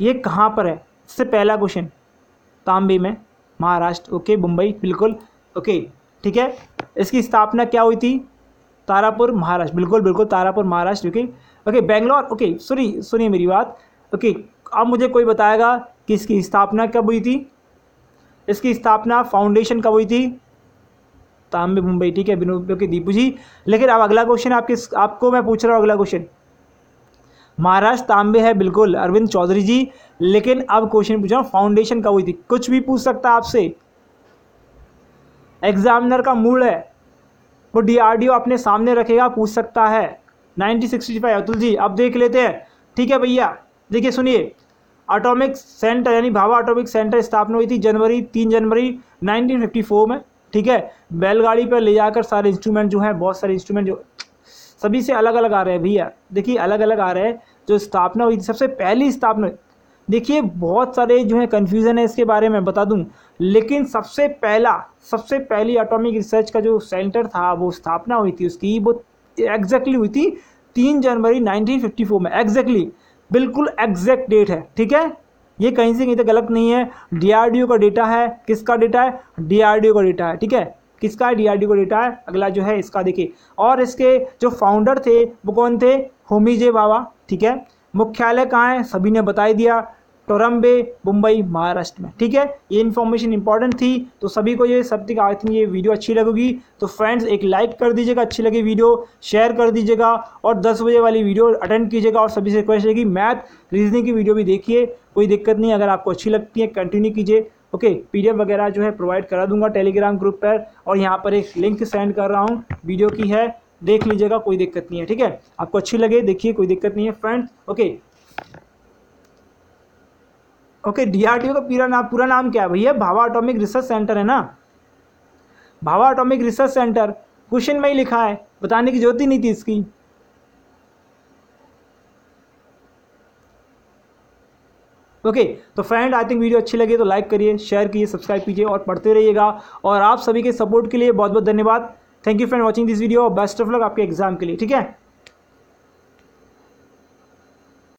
ये कहाँ पर है? इससे पहला क्वेश्चन तांबे में, महाराष्ट्र। ओके, मुंबई, बिल्कुल। ओके। ठीक है? इसकी स्थापना क्या हुई थी? तारापुर, महाराष्ट्र। बिल्कुल बिल्कुल, Tarapur, Maharashtra okay okay Bangalore okay सुनी सुनिए मेरी बात। ओके अब मुझे कोई बताएगा कि इसकी स्थापना कब हुई थी? इसकी स्थापना फाउंडेशन कब हुई थी? तांबे मुंबई, ठीक है विनोद ओके दीपू जी। लेकिन अब अगला क्वेश्चन आपके आपको मैं पूछ रहा हूँ अगला क्वेश्चन महाराष्ट्र तांबे है, बिल्कुल, अरविंद चौधरी जी। लेकिन अब क्वेश्चन पूछ रहा हूँ फाउंडेशन कब हुई थी? कुछ भी पूछ सकता आपसे। एग्जामिनर का मूड है, वो डीआरडीओ अपने सामने रखेगा, पूछ सकता है। 1965 अतुल जी, अब देख लेते हैं। ठीक है भैया, देखिए सुनिए। एटॉमिक सेंटर यानी भाभा एटॉमिक सेंटर स्थापना हुई थी जनवरी, तीन जनवरी 1954 में। ठीक है, बैलगाड़ी पर ले जाकर सारे इंस्ट्रूमेंट जो है, बहुत सारे इंस्ट्रूमेंट जो, सभी से अलग अलग आ रहे हैं भैया। देखिए अलग अलग आ रहे हैं। जो स्थापना हुई थी, सबसे पहली स्थापना देखिए, बहुत सारे जो है कन्फ्यूज़न है इसके बारे में बता दूँ, लेकिन सबसे पहला, सबसे पहली एटॉमिक रिसर्च का जो सेंटर था, वो स्थापना हुई थी उसकी, वो एग्जैक्टली हुई थी तीन जनवरी 1954 में। एग्जैक्टली बिल्कुल एग्जैक्ट डेट है, ठीक है? ये कहीं से कहीं तक गलत नहीं है। डीआरडीओ का डेटा है, किसका डेटा है? डीआरडीओ का डेटा है, ठीक है? किसका है? डीआरडीओ का डेटा है। अगला जो है इसका देखिए। और इसके जो फाउंडर थे, वो कौन थे? होमी जे बाबा, ठीक है? मुख्यालय कहाँ है? सभी ने बता दिया। टोरम्बे मुंबई, महाराष्ट्र में। ठीक है? ये इन्फॉर्मेशन इंपॉर्टेंट थी तो सभी को ये, सब तक आई थिंक ये वीडियो अच्छी लगेगी। तो फ्रेंड्स एक लाइक कर दीजिएगा, अच्छी लगी वीडियो शेयर कर दीजिएगा, और 10 बजे वाली वीडियो अटेंड कीजिएगा, और सभी से रिक्वेस्ट रहेगी मैथ रीजनिंग की वीडियो भी देखिए। कोई दिक्कत नहीं, अगर आपको अच्छी लगती है कंटिन्यू कीजिए। ओके पीडीएफ वगैरह जो है प्रोवाइड करा दूँगा टेलीग्राम ग्रुप पर, और यहाँ पर एक लिंक सेंड कर रहा हूँ। वीडियो की है देख लीजिएगा कोई दिक्कत नहीं है ठीक है? आपको अच्छी लगे देखिए कोई दिक्कत नहीं है फ्रेंड्स ओके ओके डीआरडीओ का पूरा नाम पूरा नाम क्या है भैया? भावा एटॉमिक रिसर्च सेंटर है ना? Bhabha atomic research centre question में ही लिखा है बताने की ज़रूरत ही नहीं थी इसकी। ओके okay, तो फ्रेंड आई थिंक वीडियो अच्छी लगी तो लाइक करिए शेयर कीजिए सब्सक्राइब कीजिए और पढ़ते रहिएगा। और आप सभी के सपोर्ट के लिए बहुत बहुत धन्यवाद। Thank you for watching this video best of luck आपके एग्ज़ाम के लिए, ठीक है?